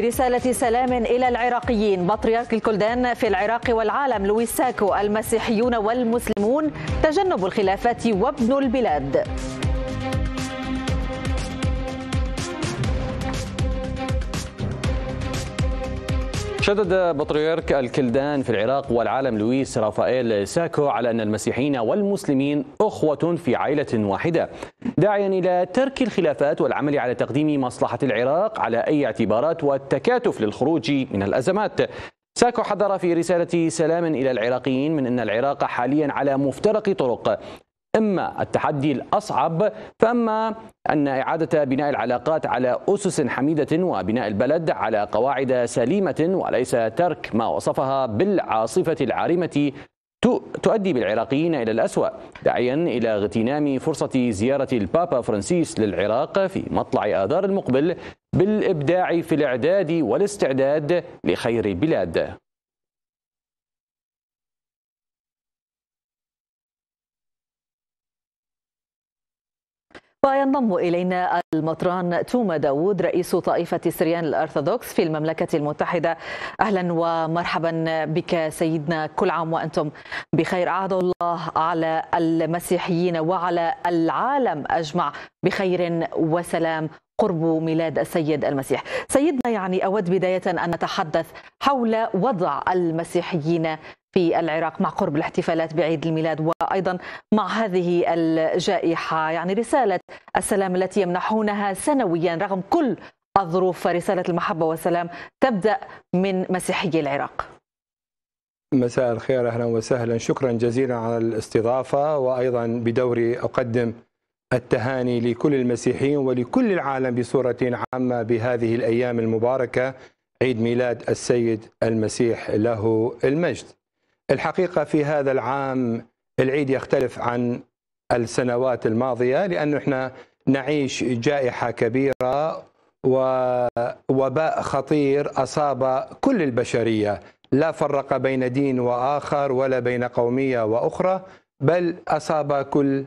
في في رسالة سلام إلى العراقيين. بطريرك الكلدان في العراق والعالم لويس ساكو المسيحيون والمسلمون تجنب الخلافات وابن البلاد. شدد بطريرك الكلدان في العراق والعالم لويس رافائيل ساكو على أن المسيحيين والمسلمين أخوة في عائلة واحدة. داعيا إلى ترك الخلافات والعمل على تقديم مصلحة العراق على أي اعتبارات والتكاتف للخروج من الأزمات. ساكو حذر في رسالة سلام إلى العراقيين من أن العراق حاليا على مفترق طرق. إما التحدي الأصعب فأما أن إعادة بناء العلاقات على أسس حميدة وبناء البلد على قواعد سليمة وليس ترك ما وصفها بالعاصفة العارمة تؤدي بالعراقيين إلى الأسوأ داعيا إلى اغتنام فرصة زيارة البابا فرانسيس للعراق في مطلع آذار المقبل بالإبداع في الإعداد والاستعداد لخير البلاد وينضم إلينا المطران توما داوود رئيس طائفة سريان الأرثوذكس في المملكة المتحدة. أهلا ومرحبا بك سيدنا كل عام وأنتم بخير. أعاد الله على المسيحيين وعلى العالم. أجمع بخير وسلام. قرب ميلاد السيد المسيح. سيدنا يعني أود بداية أن نتحدث حول وضع المسيحيين في العراق مع قرب الاحتفالات بعيد الميلاد وأيضا مع هذه الجائحة يعني رسالة السلام التي يمنحونها سنويا رغم كل الظروف فرساله المحبة والسلام تبدأ من مسيحي العراق. مساء الخير أهلا وسهلا شكرا جزيلا على الاستضافة وأيضا بدوري أقدم التهاني لكل المسيحيين ولكل العالم بصورة عامة بهذه الأيام المباركة عيد ميلاد السيد المسيح له المجد. الحقيقة في هذا العام العيد يختلف عن السنوات الماضية لأنه إحنا نعيش جائحة كبيرة ووباء خطير أصاب كل البشرية. لا فرق بين دين وآخر ولا بين قومية وأخرى بل أصاب كل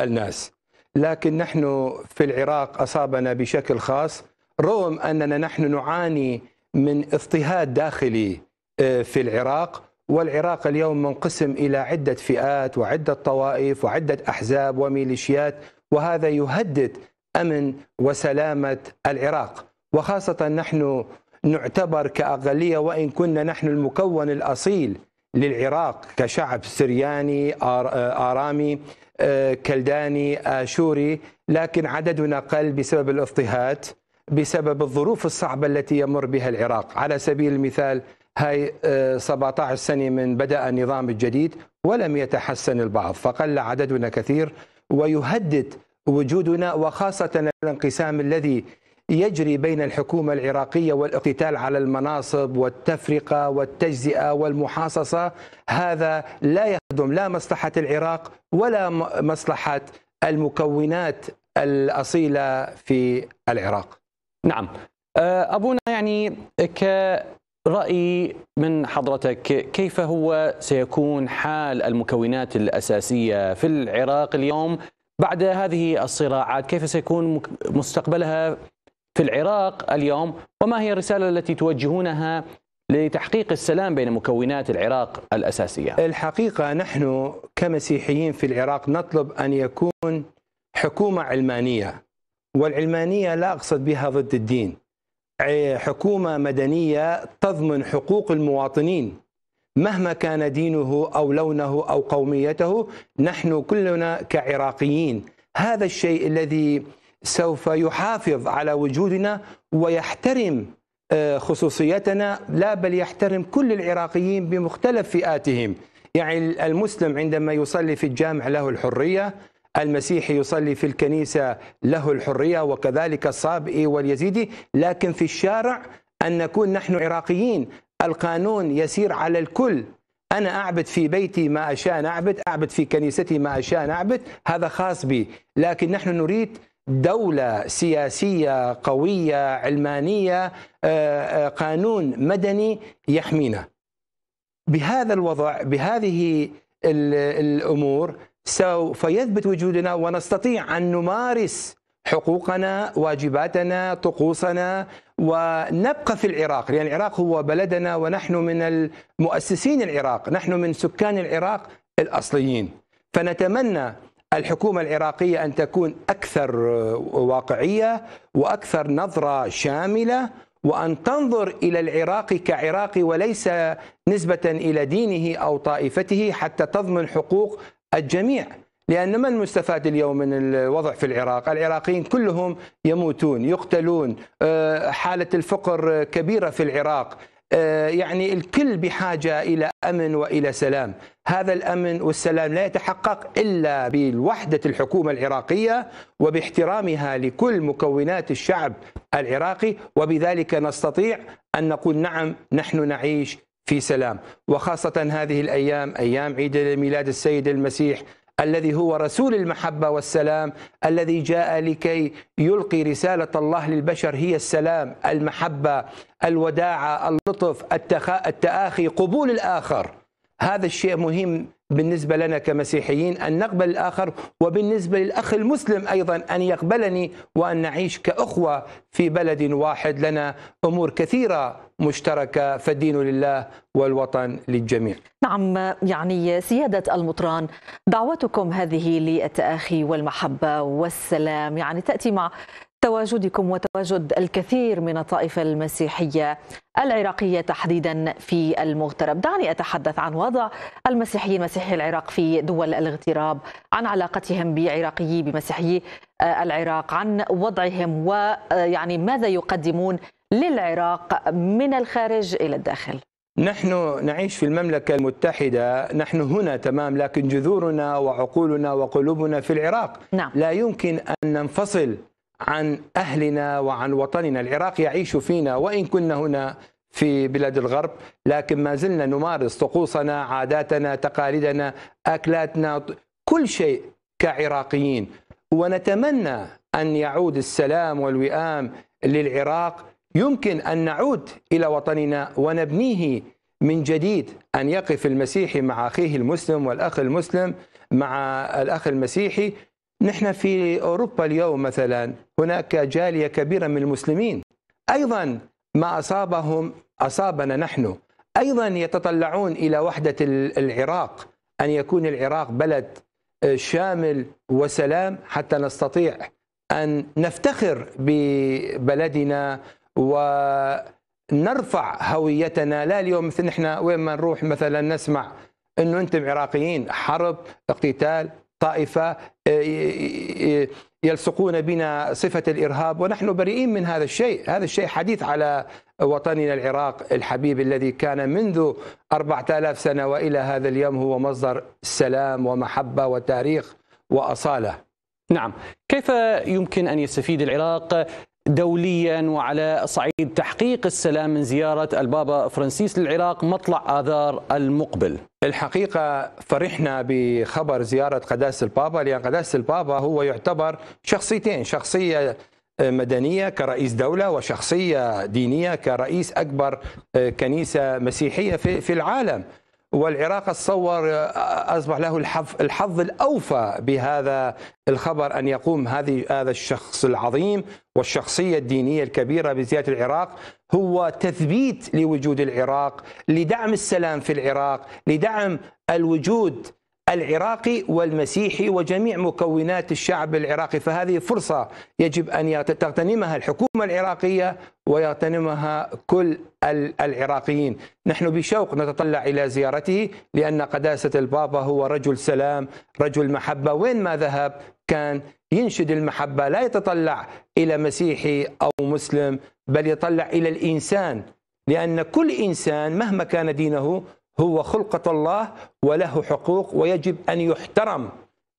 الناس. لكن نحن في العراق أصابنا بشكل خاص رغم أننا نحن نعاني من اضطهاد داخلي آه، في العراق. والعراق اليوم منقسم إلى عدة فئات وعدة طوائف وعدة أحزاب وميليشيات وهذا يهدد أمن وسلامة العراق. وخاصة نحن نعتبر كأقلية وإن كنا نحن المكون الأصيل للعراق كشعب سرياني آرامي آه، كلداني آشوري لكن عددنا قل بسبب الاضطهاد بسبب الظروف الصعبة التي يمر بها العراق. على سبيل المثال هاي 17 آه، سنة من بدأ النظام الجديد ولم يتحسن البعض فقل عددنا كثير ويهدد وجودنا وخاصة الانقسام الذي يجري بين الحكومة العراقية والإقتتال على المناصب والتفرقة والتجزئة والمحاصصة. هذا لا يخدم لا مصلحة العراق ولا مصلحة المكونات الأصيلة في العراق. نعم. آه، أبونا يعني ك رأي من حضرتك كيف هو سيكون حال المكونات الأساسية في العراق اليوم بعد هذه الصراعات؟ كيف سيكون مستقبلها في العراق اليوم؟ وما هي الرسالة التي توجهونها لتحقيق السلام بين مكونات العراق الأساسية؟ الحقيقة نحن كمسيحيين في العراق نطلب أن يكون حكومة علمانية والعلمانية لا أقصد بها ضد الدين. حكومة مدنية تضمن حقوق المواطنين مهما كان دينه أو لونه أو قوميته نحن كلنا كعراقيين. هذا الشيء الذي سوف يحافظ على وجودنا ويحترم آه، خصوصيتنا لا بل يحترم كل العراقيين بمختلف فئاتهم. يعني المسلم عندما يصلي في الجامع له الحرية المسيحي يصلي في الكنيسة له الحرية وكذلك الصابئي واليزيدي لكن في الشارع أن نكون نحن عراقيين. القانون يسير على الكل. أنا أعبد في بيتي ما أشاء أعبد أعبد في كنيستي ما أشاء أعبد هذا خاص بي. لكن نحن نريد دولة سياسية قوية علمانية آه، آه، قانون مدني يحمينا. بهذا الوضع بهذه الأمور سوف يثبت وجودنا ونستطيع أن نمارس حقوقنا واجباتنا طقوسنا ونبقى في العراق. لأن العراق هو بلدنا ونحن من المؤسسين العراق نحن من سكان العراق الأصليين. فنتمنى الحكومة العراقية أن تكون أكثر واقعية وأكثر نظرة شاملة وأن تنظر إلى العراق كعراقي وليس نسبة إلى دينه أو طائفته حتى تضمن حقوق الجميع لأن ما المستفاد اليوم من الوضع في العراق؟ العراقيين كلهم يموتون يقتلون آه، حالة الفقر كبيرة في العراق آه، يعني الكل بحاجة إلى أمن وإلى سلام. هذا الأمن والسلام لا يتحقق إلا بالوحدة الحكومة العراقية وباحترامها لكل مكونات الشعب العراقي وبذلك نستطيع أن نقول نعم نحن نعيش في سلام. وخاصة هذه الأيام أيام عيد ميلاد السيد المسيح الذي هو رسول المحبة والسلام الذي جاء لكي يلقي رسالة الله للبشر هي السلام المحبة الوداعة اللطف التآخي قبول الآخر. هذا الشيء مهم بالنسبة لنا كمسيحيين أن نقبل الآخر وبالنسبة للأخ المسلم أيضا أن يقبلني وأن نعيش كأخوة في بلد واحد. لنا أمور كثيرة مشتركة فالدين لله والوطن للجميع. نعم يعني سيادة المطران دعوتكم هذه للتآخي والمحبة والسلام. يعني تأتي مع تواجدكم وتواجد الكثير من الطائفة المسيحية العراقية تحديدا في المغترب. دعني أتحدث عن وضع المسيحيين مسيحي العراق في دول الاغتراب عن علاقتهم بعراقيي بمسيحيي العراق عن وضعهم ويعني ماذا يقدمون للعراق من الخارج إلى الداخل. نحن نعيش في المملكة المتحدة نحن هنا تمام لكن جذورنا وعقولنا وقلوبنا في العراق. نعم. لا يمكن أن ننفصل عن أهلنا وعن وطننا. العراق يعيش فينا وإن كنا هنا في بلاد الغرب لكن ما زلنا نمارس طقوسنا عاداتنا تقاليدنا أكلاتنا كل شيء كعراقيين. ونتمنى أن يعود السلام والوئام للعراق. يمكن أن نعود إلى وطننا ونبنيه من جديد. أن يقف المسيحي مع أخيه المسلم والأخ المسلم مع الأخ المسيحي. نحن في أوروبا اليوم مثلا هناك جالية كبيرة من المسلمين. أيضا ما أصابهم أصابنا نحن. أيضا يتطلعون إلى وحدة العراق أن يكون العراق بلد شامل وسلام حتى نستطيع أن نفتخر ببلدنا ونرفع هويتنا. لا اليوم مثل نحن وين ما نروح مثلا نسمع إنه أنتم عراقيين. حرب اقتتال طائفة آه، يلصقون بنا صفة الإرهاب ونحن بريئين من هذا الشيء، هذا الشيء حديث على وطننا العراق الحبيب الذي كان منذ 4000 سنة وإلى هذا اليوم هو مصدر سلام ومحبة وتاريخ وأصالة. نعم، كيف يمكن أن يستفيد العراق دوليا وعلى صعيد تحقيق السلام من زيارة البابا فرانسيس للعراق مطلع آذار المقبل. الحقيقة فرحنا بخبر زيارة قداسة البابا لأن قداسة البابا هو يعتبر شخصيتين شخصية مدنية كرئيس دولة وشخصية دينية كرئيس أكبر كنيسة مسيحية في العالم. والعراق اتصور أصبح له الحظ الأوفى بهذا الخبر أن يقوم هذه هذا الشخص العظيم والشخصية الدينية الكبيرة بزيادة العراق هو تثبيت لوجود العراق لدعم السلام في العراق لدعم الوجود العراقي والمسيحي وجميع مكونات الشعب العراقي. فهذه فرصة يجب أن تغتنمها الحكومة العراقية ويغتنمها كل العراقيين. نحن بشوق نتطلع إلى زيارته لأن قداسة البابا هو رجل سلام رجل محبة. وين ما ذهب كان ينشد المحبة. لا يتطلع إلى مسيحي أو مسلم بل يطلع إلى الإنسان. لأن كل إنسان مهما كان دينه هو خلقة الله وله حقوق ويجب أن يحترم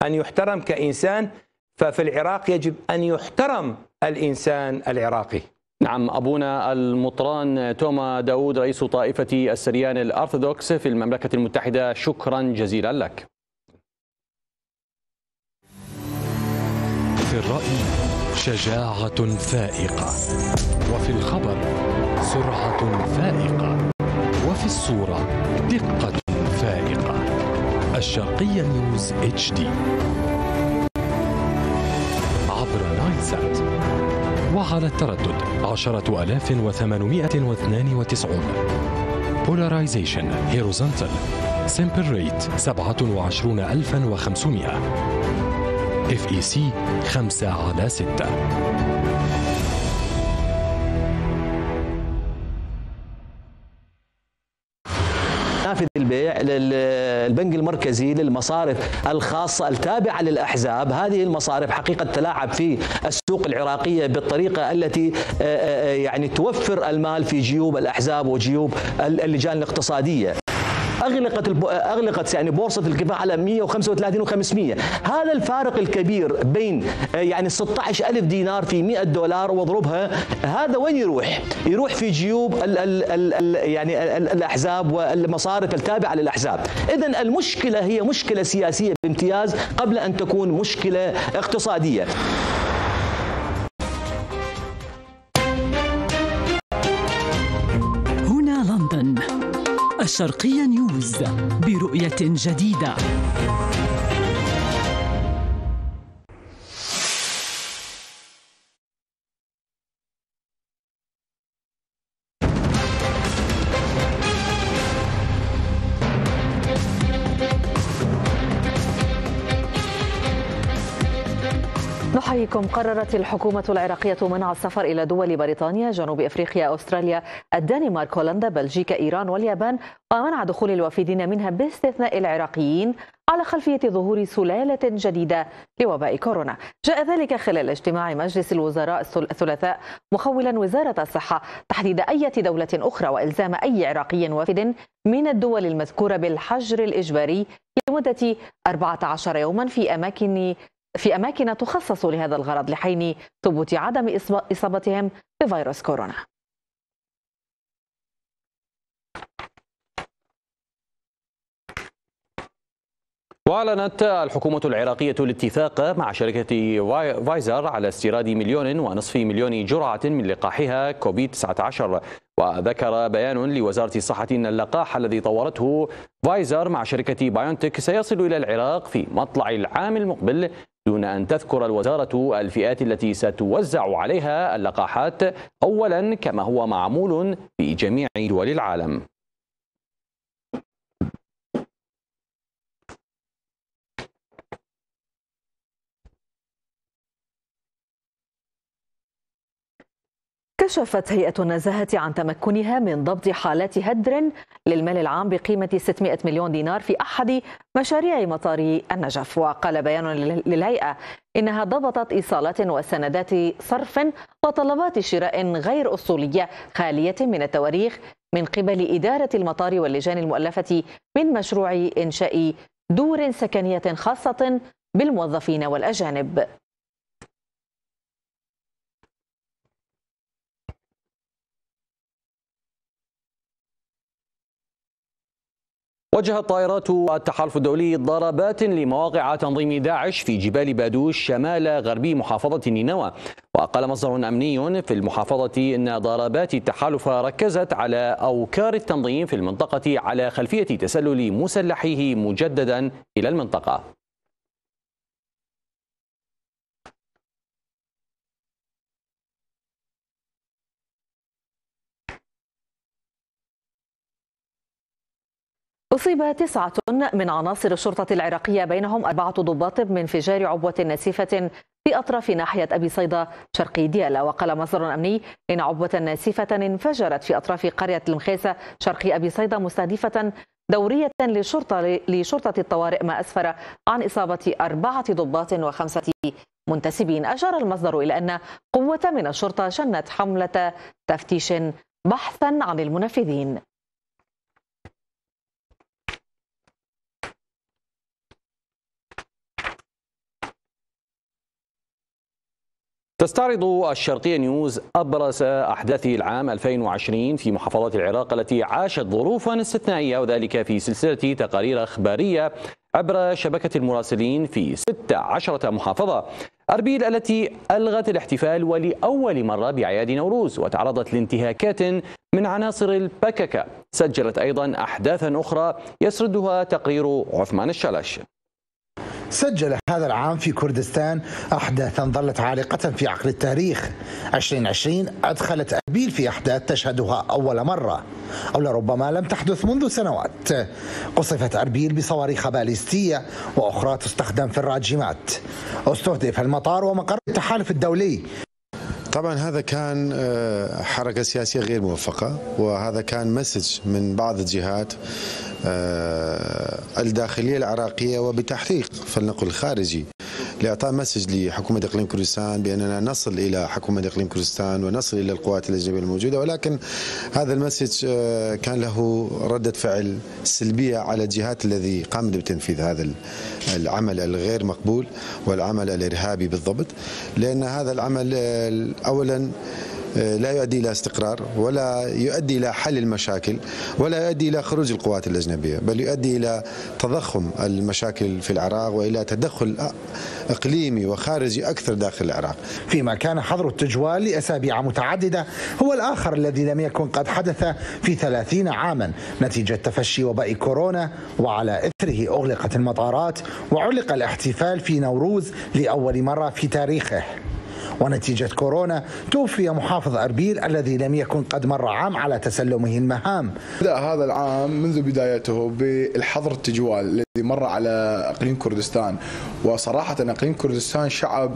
أن يحترم كإنسان ففي العراق يجب أن يحترم الإنسان العراقي. نعم أبونا المطران توما داود رئيس طائفة السريان الأرثوذكس في المملكة المتحدة شكرا جزيلا لك. في الرأي شجاعة فائقة وفي الخبر سرعة فائقة وفي الصورة دقة فائقة. الشرقية نيوز اتش دي عبر نايل سات. على التردد 10892 Polarization Horizontal. Simple Rate 27500 FEC 5 على 6 للبنك المركزي للمصارف الخاصة التابعة للأحزاب. هذه المصارف حقيقة تلاعب في السوق العراقية بالطريقة التي آه، آه، يعني توفر المال في جيوب الأحزاب وجيوب اللجان الاقتصادية. أغلقت. أغلقت يعني بورصة الكفاح على 135 و500 هذا الفارق الكبير بين آه، يعني 16000 دينار في 100 دولار واضربها هذا وين يروح؟ يروح في جيوب ال ال ال ال يعني ال الأحزاب والمصارف التابعة للأحزاب. اذا المشكلة هي مشكلة سياسية بامتياز قبل أن تكون مشكلة اقتصادية. الشرقية نيوز برؤية جديدة. نحييكم قررت الحكومة العراقية منع السفر إلى دول بريطانيا جنوب إفريقيا أستراليا الدنمارك هولندا بلجيكا إيران واليابان ومنع دخول الوافدين منها باستثناء العراقيين على خلفية ظهور سلالة جديدة لوباء كورونا. جاء ذلك خلال اجتماع مجلس الوزراء الثلاثاء مخولا وزارة الصحة تحديد أي دولة أخرى وإلزام أي عراقي وافد من الدول المذكورة بالحجر الإجباري لمدة 14 يوما في أماكن في أماكن تخصص لهذا الغرض لحين ثبوت عدم إصابتهم بفيروس كورونا. وأعلنت الحكومة العراقية الاتفاق مع شركة فايزر على استيراد مليون ونصف مليون جرعة من لقاحها كوفيد 19 وذكر بيان لوزارة الصحة أن اللقاح الذي طورته فايزر مع شركة بايونتك سيصل إلى العراق في مطلع العام المقبل دون أن تذكر الوزارة الفئات التي ستوزع عليها اللقاحات أولا كما هو معمول في جميع دول العالم. كشفت هيئة النزاهة عن تمكنها من ضبط حالات هدر للمال العام بقيمة 600 مليون دينار في أحد مشاريع مطار النجف. وقال بيان للهيئة إنها ضبطت إيصالات وسندات صرف وطلبات شراء غير أصولية خالية من التواريخ من قبل إدارة المطار واللجان المؤلفة من مشروع إنشاء دور سكنية خاصة بالموظفين والأجانب. وجهت طائرات التحالف الدولي ضربات لمواقع تنظيم داعش في جبال بادوش شمال غربي محافظة نينوى. وقال مصدر أمني في المحافظة أن ضربات التحالف ركزت على أوكار التنظيم في المنطقة على خلفية تسلل مسلحيه مجددا إلى المنطقة. أصيب تسعة من عناصر الشرطة العراقية بينهم أربعة ضباط بانفجار عبوة ناسفة في أطراف ناحية أبي صيدا شرقي ديالا. وقال مصدر أمني إن عبوة ناسفة انفجرت في أطراف قرية المخيسة شرقي أبي صيدا مستهدفة دورية للشرطة لشرطة الطوارئ ما أسفر عن إصابة أربعة ضباط وخمسة منتسبين. أشار المصدر إلى أن قوة من الشرطة شنت حملة تفتيش بحثا عن المنفذين. تستعرض الشرقية نيوز أبرز أحداث العام 2020 في محافظات العراق التي عاشت ظروفا استثنائية وذلك في سلسلة تقارير أخبارية عبر شبكة المراسلين في 16 محافظة. أربيل التي ألغت الاحتفال ولأول مرة بأعياد نوروز وتعرضت لانتهاكات من عناصر البككة. سجلت أيضا أحداثا أخرى يسردها تقرير عثمان الشلش. سجل هذا العام في كردستان أحداثا ظلت عالقة في عقل التاريخ. 2020 أدخلت أربيل في أحداث تشهدها أول مرة أو لربما لم تحدث منذ سنوات. قصفت أربيل بصواريخ باليستية وأخرى تستخدم في الراجمات. استهدف المطار ومقر التحالف الدولي طبعا هذا كان آه، حركة سياسية غير موفقة وهذا كان message من بعض الجهات آه، الداخلية العراقية وبتحقيق فلنقل الخارجي. لإعطاء message لحكومة إقليم كردستان بأننا نصل إلى حكومة إقليم كردستان ونصل إلى القوات الأجنبية الموجودة ولكن هذا ال message آه، كان له ردة فعل سلبية على الجهات الذي قامت بتنفيذ هذا العمل الغير مقبول والعمل الإرهابي بالضبط لأن هذا العمل آه، أولا لا يؤدي إلى استقرار ولا يؤدي إلى حل المشاكل ولا يؤدي إلى خروج القوات الأجنبية بل يؤدي إلى تضخم المشاكل في العراق وإلى تدخل إقليمي وخارجي أكثر داخل العراق. فيما كان حظر التجوال لأسابيع متعددة هو الآخر الذي لم يكن قد حدث في 30 عاما نتيجة تفشي وباء كورونا وعلى إثره أغلقت المطارات وعلق الاحتفال في نوروز لأول مرة في تاريخه. ونتيجة كورونا توفي محافظ أربيل الذي لم يكن قد مر عام على تسلمه المهام. بدأ هذا العام منذ بدايته بالحظر التجوال الذي مر على أقليم كردستان. وصراحة أقليم كردستان شعب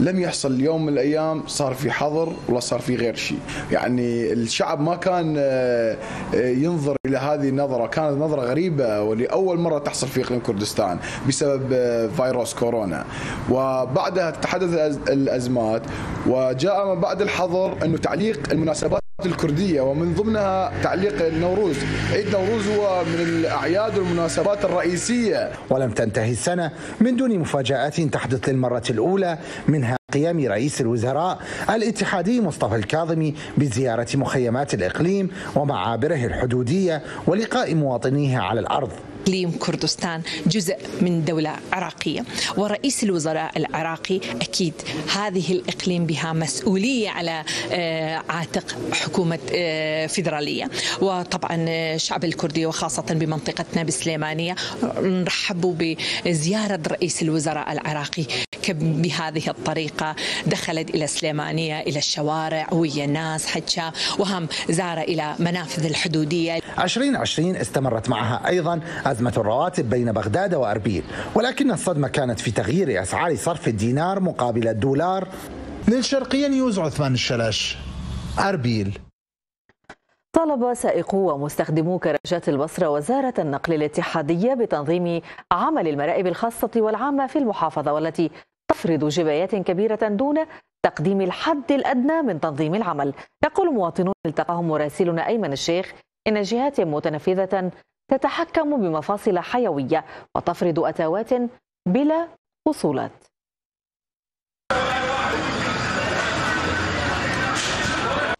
لم يحصل يوم من الأيام صار في حظر ولا صار في غير شيء. يعني الشعب ما كان آه، ينظر إلى هذه النظرة. كانت نظرة غريبة ولأول مرة تحصل في أقليم كردستان بسبب آه، فيروس كورونا. وبعدها تحدث الأزمات. وجاء ما بعد الحظر أنه تعليق المناسبات الكردية ومن ضمنها تعليق النوروز. عيد نوروز هو من الأعياد والمناسبات الرئيسية. ولم تنتهي السنة من دون مفاجآت تحدث للمرة الأولى منها قيام رئيس الوزراء الاتحادي مصطفى الكاظمي بزيارة مخيمات الإقليم ومعابره الحدودية ولقاء مواطنيه على الأرض. إقليم كردستان جزء من دولة عراقية. ورئيس الوزراء العراقي أكيد هذه الإقليم بها مسؤولية على آه، عاتق حكومة آه، فيدرالية. وطبعا الشعب الكردي وخاصة بمنطقتنا بسليمانية نرحب بزيارة رئيس الوزراء العراقي. بهذه الطريقة دخلت إلى سليمانية إلى الشوارع ويا الناس حكى وهم زار إلى منافذ الحدودية. 2020 استمرت معها أيضا أزمة الرواتب بين بغداد وأربيل ولكن الصدمة كانت في تغيير أسعار صرف الدينار مقابل الدولار. للشرقية نيوز عثمان الشلش أربيل. طالب سائقو ومستخدمو كراجات البصرة وزارة النقل الاتحادية بتنظيم عمل المرائب الخاصة والعامة في المحافظة والتي تفرض جبايات كبيرة دون تقديم الحد الأدنى من تنظيم العمل. يقول مواطنون التقاهم مراسلنا أيمن الشيخ إن جهات متنفذة تتحكم بمفاصل حيوية وتفرض أتاوات بلا وصولات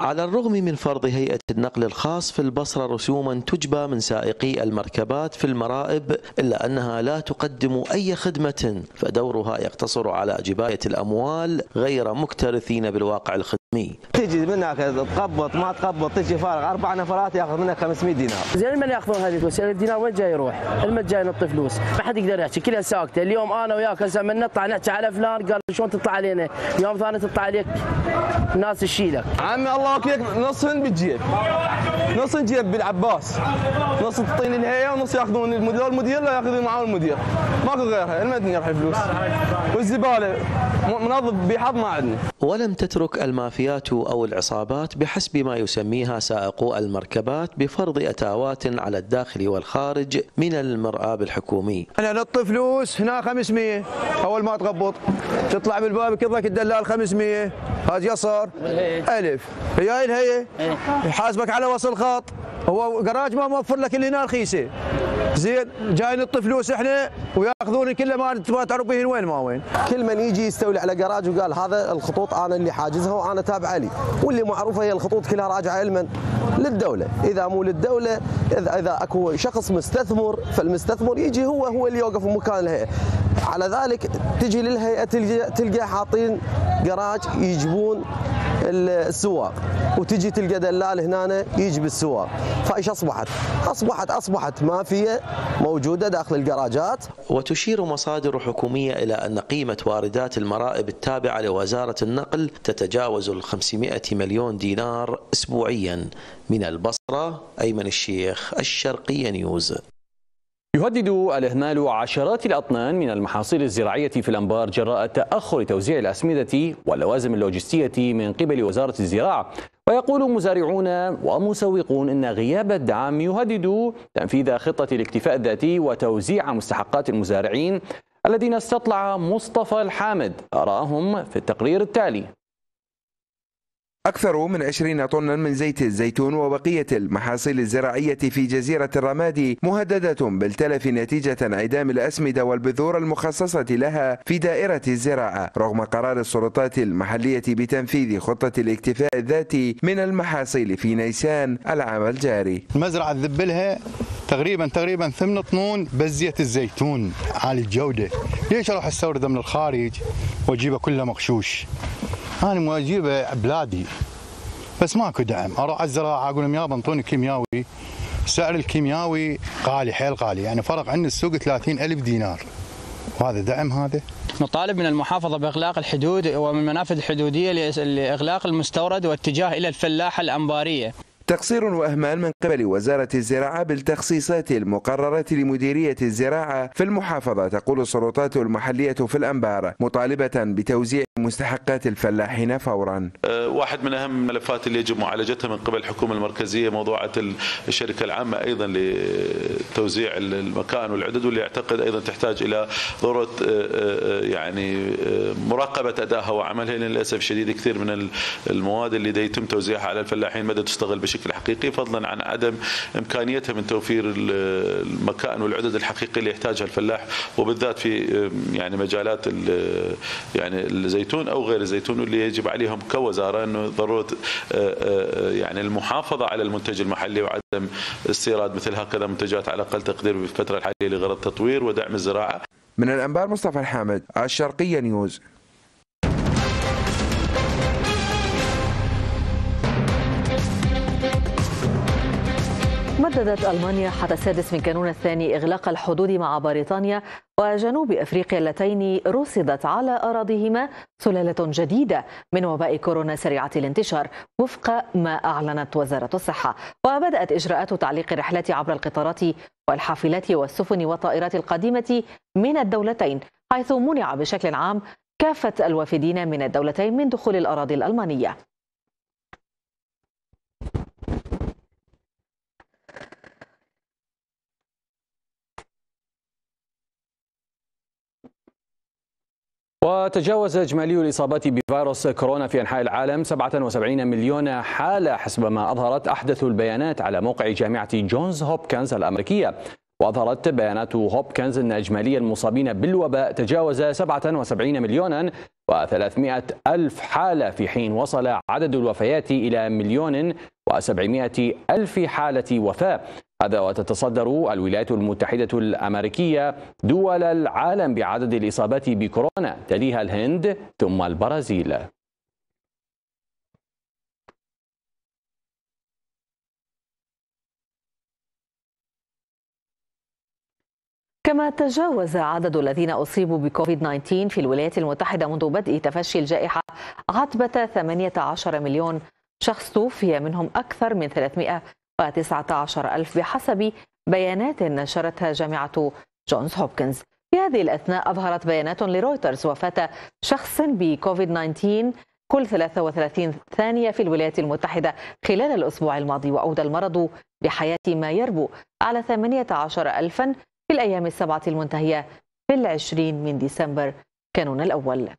على الرغم من فرض هيئة النقل الخاص في البصرة رسوما تجبى من سائقي المركبات في المرائب إلا أنها لا تقدم أي خدمة فدورها يقتصر على جباية الأموال غير مكترثين بالواقع الخدمي تجي منك تقبط ما تقبط تجي فارغ. أربع نفرات ياخذ منك 500 دينار. زين من ياخذون هذه الفلوس؟ يعني الدينار وين جاي يروح؟ المد جاي ينط فلوس. ما حد يقدر يحكي. كلها ساكتة. اليوم أنا وياك هسه من نطلع نحكي على فلان قال شلون تطلع علينا؟ يوم ثاني تطلع عليك. الناس تشيلك. عمي الله وكيلك نص بالجيب نص الجيب بالعباس. نص تعطيني الهيئة ونص ياخذون المدير. المدير لا ياخذون معاه المدير. ماكو غيرها. المدن يربح الفلوس والزبالة. منظف بحظ ما عندنا. ولم تترك المافيات أو العصابات بحسب ما يسميها سائقو المركبات بفرض أتاوات على الداخل والخارج من المرآب الحكومي. أنا نط فلوس هنا 500 أول ما تغبط تطلع بالباب كذلك الدلال 500 هذا يسار. ألف. هي الهيئه يحاسبك على وصل خط هو جراج ما موفر لك اللي هنا رخيصه زين جاي نط فلوس إحنا وياخذون كله ما تعرف به وين ما وين. كل من يجي يستولي على جراج وقال هذا الخطوط أنا اللي حاجزها وأنا تابعه لي واللي معروفة هي الخطوط كلها راجعة لمن؟ للدولة. إذا مو للدولة إذا إذا أكو شخص مستثمر فالمستثمر يجي هو هو اللي يوقف مكان الهيئة. على ذلك تجي للهيئة تلقى, تلقى حاطين جراج يجيبون السواق وتجي تلقى دلال هنا يجي بالسواق فايش أصبحت؟ أصبحت أصبحت مافيا موجودة داخل الجراجات. وتشير مصادر حكومية إلى أن قيمة واردات المرائب التابعة لوزارة النقل تتجاوز ال 500 مليون دينار أسبوعيا. من البصرة أيمن الشيخ الشرقية نيوز. يهدد الإهمال عشرات الأطنان من المحاصيل الزراعية في الأنبار جراء تأخر توزيع الأسمدة واللوازم اللوجستية من قبل وزارة الزراعة. ويقول مزارعون ومسوقون إن غياب الدعم يهدد تنفيذ خطة الاكتفاء الذاتي وتوزيع مستحقات المزارعين الذين استطلع مصطفى الحامد آراءهم في التقرير التالي. أكثر من 20 طنا من زيت الزيتون وبقية المحاصيل الزراعية في جزيرة الرمادي مهددة بالتلف نتيجة انعدام الأسمدة والبذور المخصصة لها في دائرة الزراعة رغم قرار السلطات المحلية بتنفيذ خطة الاكتفاء الذاتي من المحاصيل في نيسان العام الجاري. المزرعة تذبلها تقريبا تقريبا ثمن طنون بس زيت الزيتون. عالي الجودة. ليش أروح أستورده من الخارج وأجيبه كله مغشوش؟ أنا مو اجيبه بلادي. بس ماكو دعم. أروح على الزراعه أقول لهم يابا انطوني كيمياوي. سعر الكيمياوي غالي حيل غالي يعني فرق عن السوق 30 ألف دينار. وهذا دعم هذا؟ نطالب من المحافظة بإغلاق الحدود ومن المنافذ الحدودية لإغلاق المستورد واتجاه إلى الفلاحة الأنبارية. تقصير وأهمال من قبل وزارة الزراعة بالتخصيصات المقررة لمديرية الزراعة في المحافظة تقول السلطات المحلية في الأنبار مطالبة بتوزيع مستحقات الفلاحين فورا. واحد من أهم الملفات اللي يجب معالجتها من قبل الحكومة المركزية موضوعة الشركة العامة أيضا لتوزيع المكان والعدد واللي اعتقد أيضا تحتاج إلى ضروره يعني مراقبة أدائها وعملها للأسف الشديد كثير من المواد اللي يتم توزيعها على الفلاحين مدى تستغل بشكل بشكل حقيقي فضلا عن عدم إمكانيتها من توفير المكان والعدد الحقيقي اللي يحتاجها الفلاح وبالذات في يعني مجالات يعني الزيتون أو غير الزيتون واللي يجب عليهم كوزارة إنه ضرورة يعني المحافظة على المنتج المحلي وعدم استيراد مثل هكذا منتجات على أقل تقدير في الفترة الحالية لغرض تطوير ودعم الزراعة. من الأنبار مصطفى الحامد الشرقية نيوز. مددت ألمانيا حتى السادس من كانون الثاني إغلاق الحدود مع بريطانيا وجنوب أفريقيا اللتين رصدت على أراضيهما سلالة جديدة من وباء كورونا سريعة الانتشار وفق ما أعلنت وزارة الصحة. وبدأت إجراءات تعليق الرحلات عبر القطارات والحافلات والسفن والطائرات القادمة من الدولتين حيث منع بشكل عام كافة الوافدين من الدولتين من دخول الأراضي الألمانية. وتجاوز إجمالي الإصابات بفيروس كورونا في أنحاء العالم 77 مليون حالة حسب ما أظهرت أحدث البيانات على موقع جامعة جونز هوبكنز الأمريكية. وأظهرت بيانات هوبكنز أن إجمالي المصابين بالوباء تجاوز 77 مليونا و300 ألف حالة في حين وصل عدد الوفيات إلى مليون و700 ألف حالة وفاة. هذا وتتصدر الولايات المتحدة الأمريكية دول العالم بعدد الإصابات بكورونا تليها الهند ثم البرازيل. كما تجاوز عدد الذين أصيبوا بكوفيد 19 في الولايات المتحدة منذ بدء تفشي الجائحة عتبة 18 مليون شخص توفي منهم أكثر من 319 ألف بحسب بيانات نشرتها جامعة جونز هوبكنز. في هذه الأثناء أظهرت بيانات لرويترز وفاة شخص بكوفيد 19 كل 33 ثانية في الولايات المتحدة خلال الأسبوع الماضي وأودى المرض بحياة ما يربو على 18 ألفا في الأيام السبعة المنتهية في العشرين من ديسمبر كانون الأول.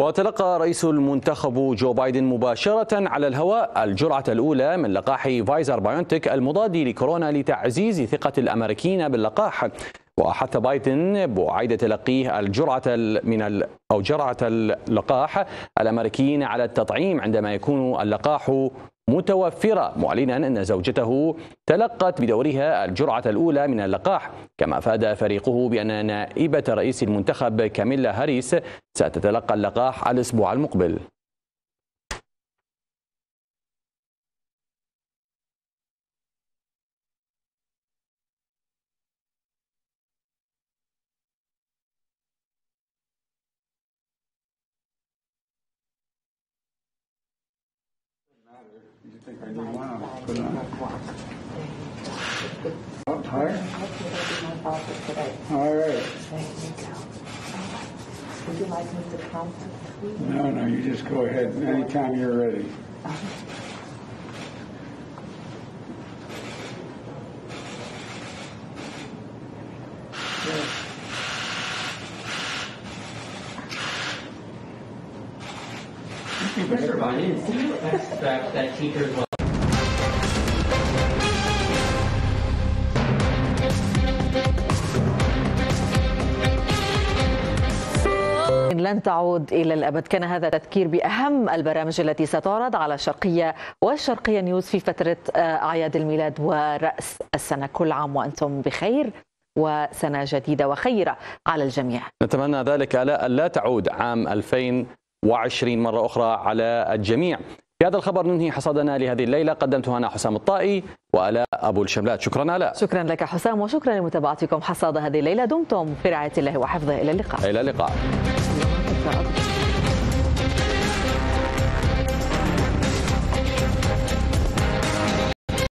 وتلقى رئيس المنتخب جو بايدن مباشرة على الهواء الجرعة الأولى من لقاح فايزر بايونتك المضاد لكورونا لتعزيز ثقة الأمريكيين باللقاح. وحث بايدن بعيد تلقيه الجرعة من أو جرعة اللقاح الأمريكيين على التطعيم عندما يكون اللقاح متوفرة معلنا أن زوجته تلقت بدورها الجرعة الأولى من اللقاح. كما أفاد فريقه بأن نائبة رئيس المنتخب كاميلا هاريس ستتلقى اللقاح الأسبوع المقبل. All right. All right. There you. Would you like me to come to three? No, no, you just go ahead anytime you're ready. Mr. Bunny, do you expect that teacher's لن تعود إلى الأبد. كان هذا تذكير بأهم البرامج التي ستعرض على الشرقية والشرقية نيوز في فترة آه، أعياد الميلاد ورأس السنة. كل عام وأنتم بخير وسنة جديدة وخيرة على الجميع. نتمنى ذلك أن لا تعود عام 2020 مرة أخرى على الجميع. بهذا الخبر ننهي حصادنا لهذه الليلة. قدمتها أنا حسام الطائي وآلاء أبو الشملات. شكرا آلاء شكرا لك حسام وشكرا لمتابعتكم حصاد هذه الليلة. دمتم في رعاية الله وحفظه. إلى اللقاء. إلى اللقاء. Club.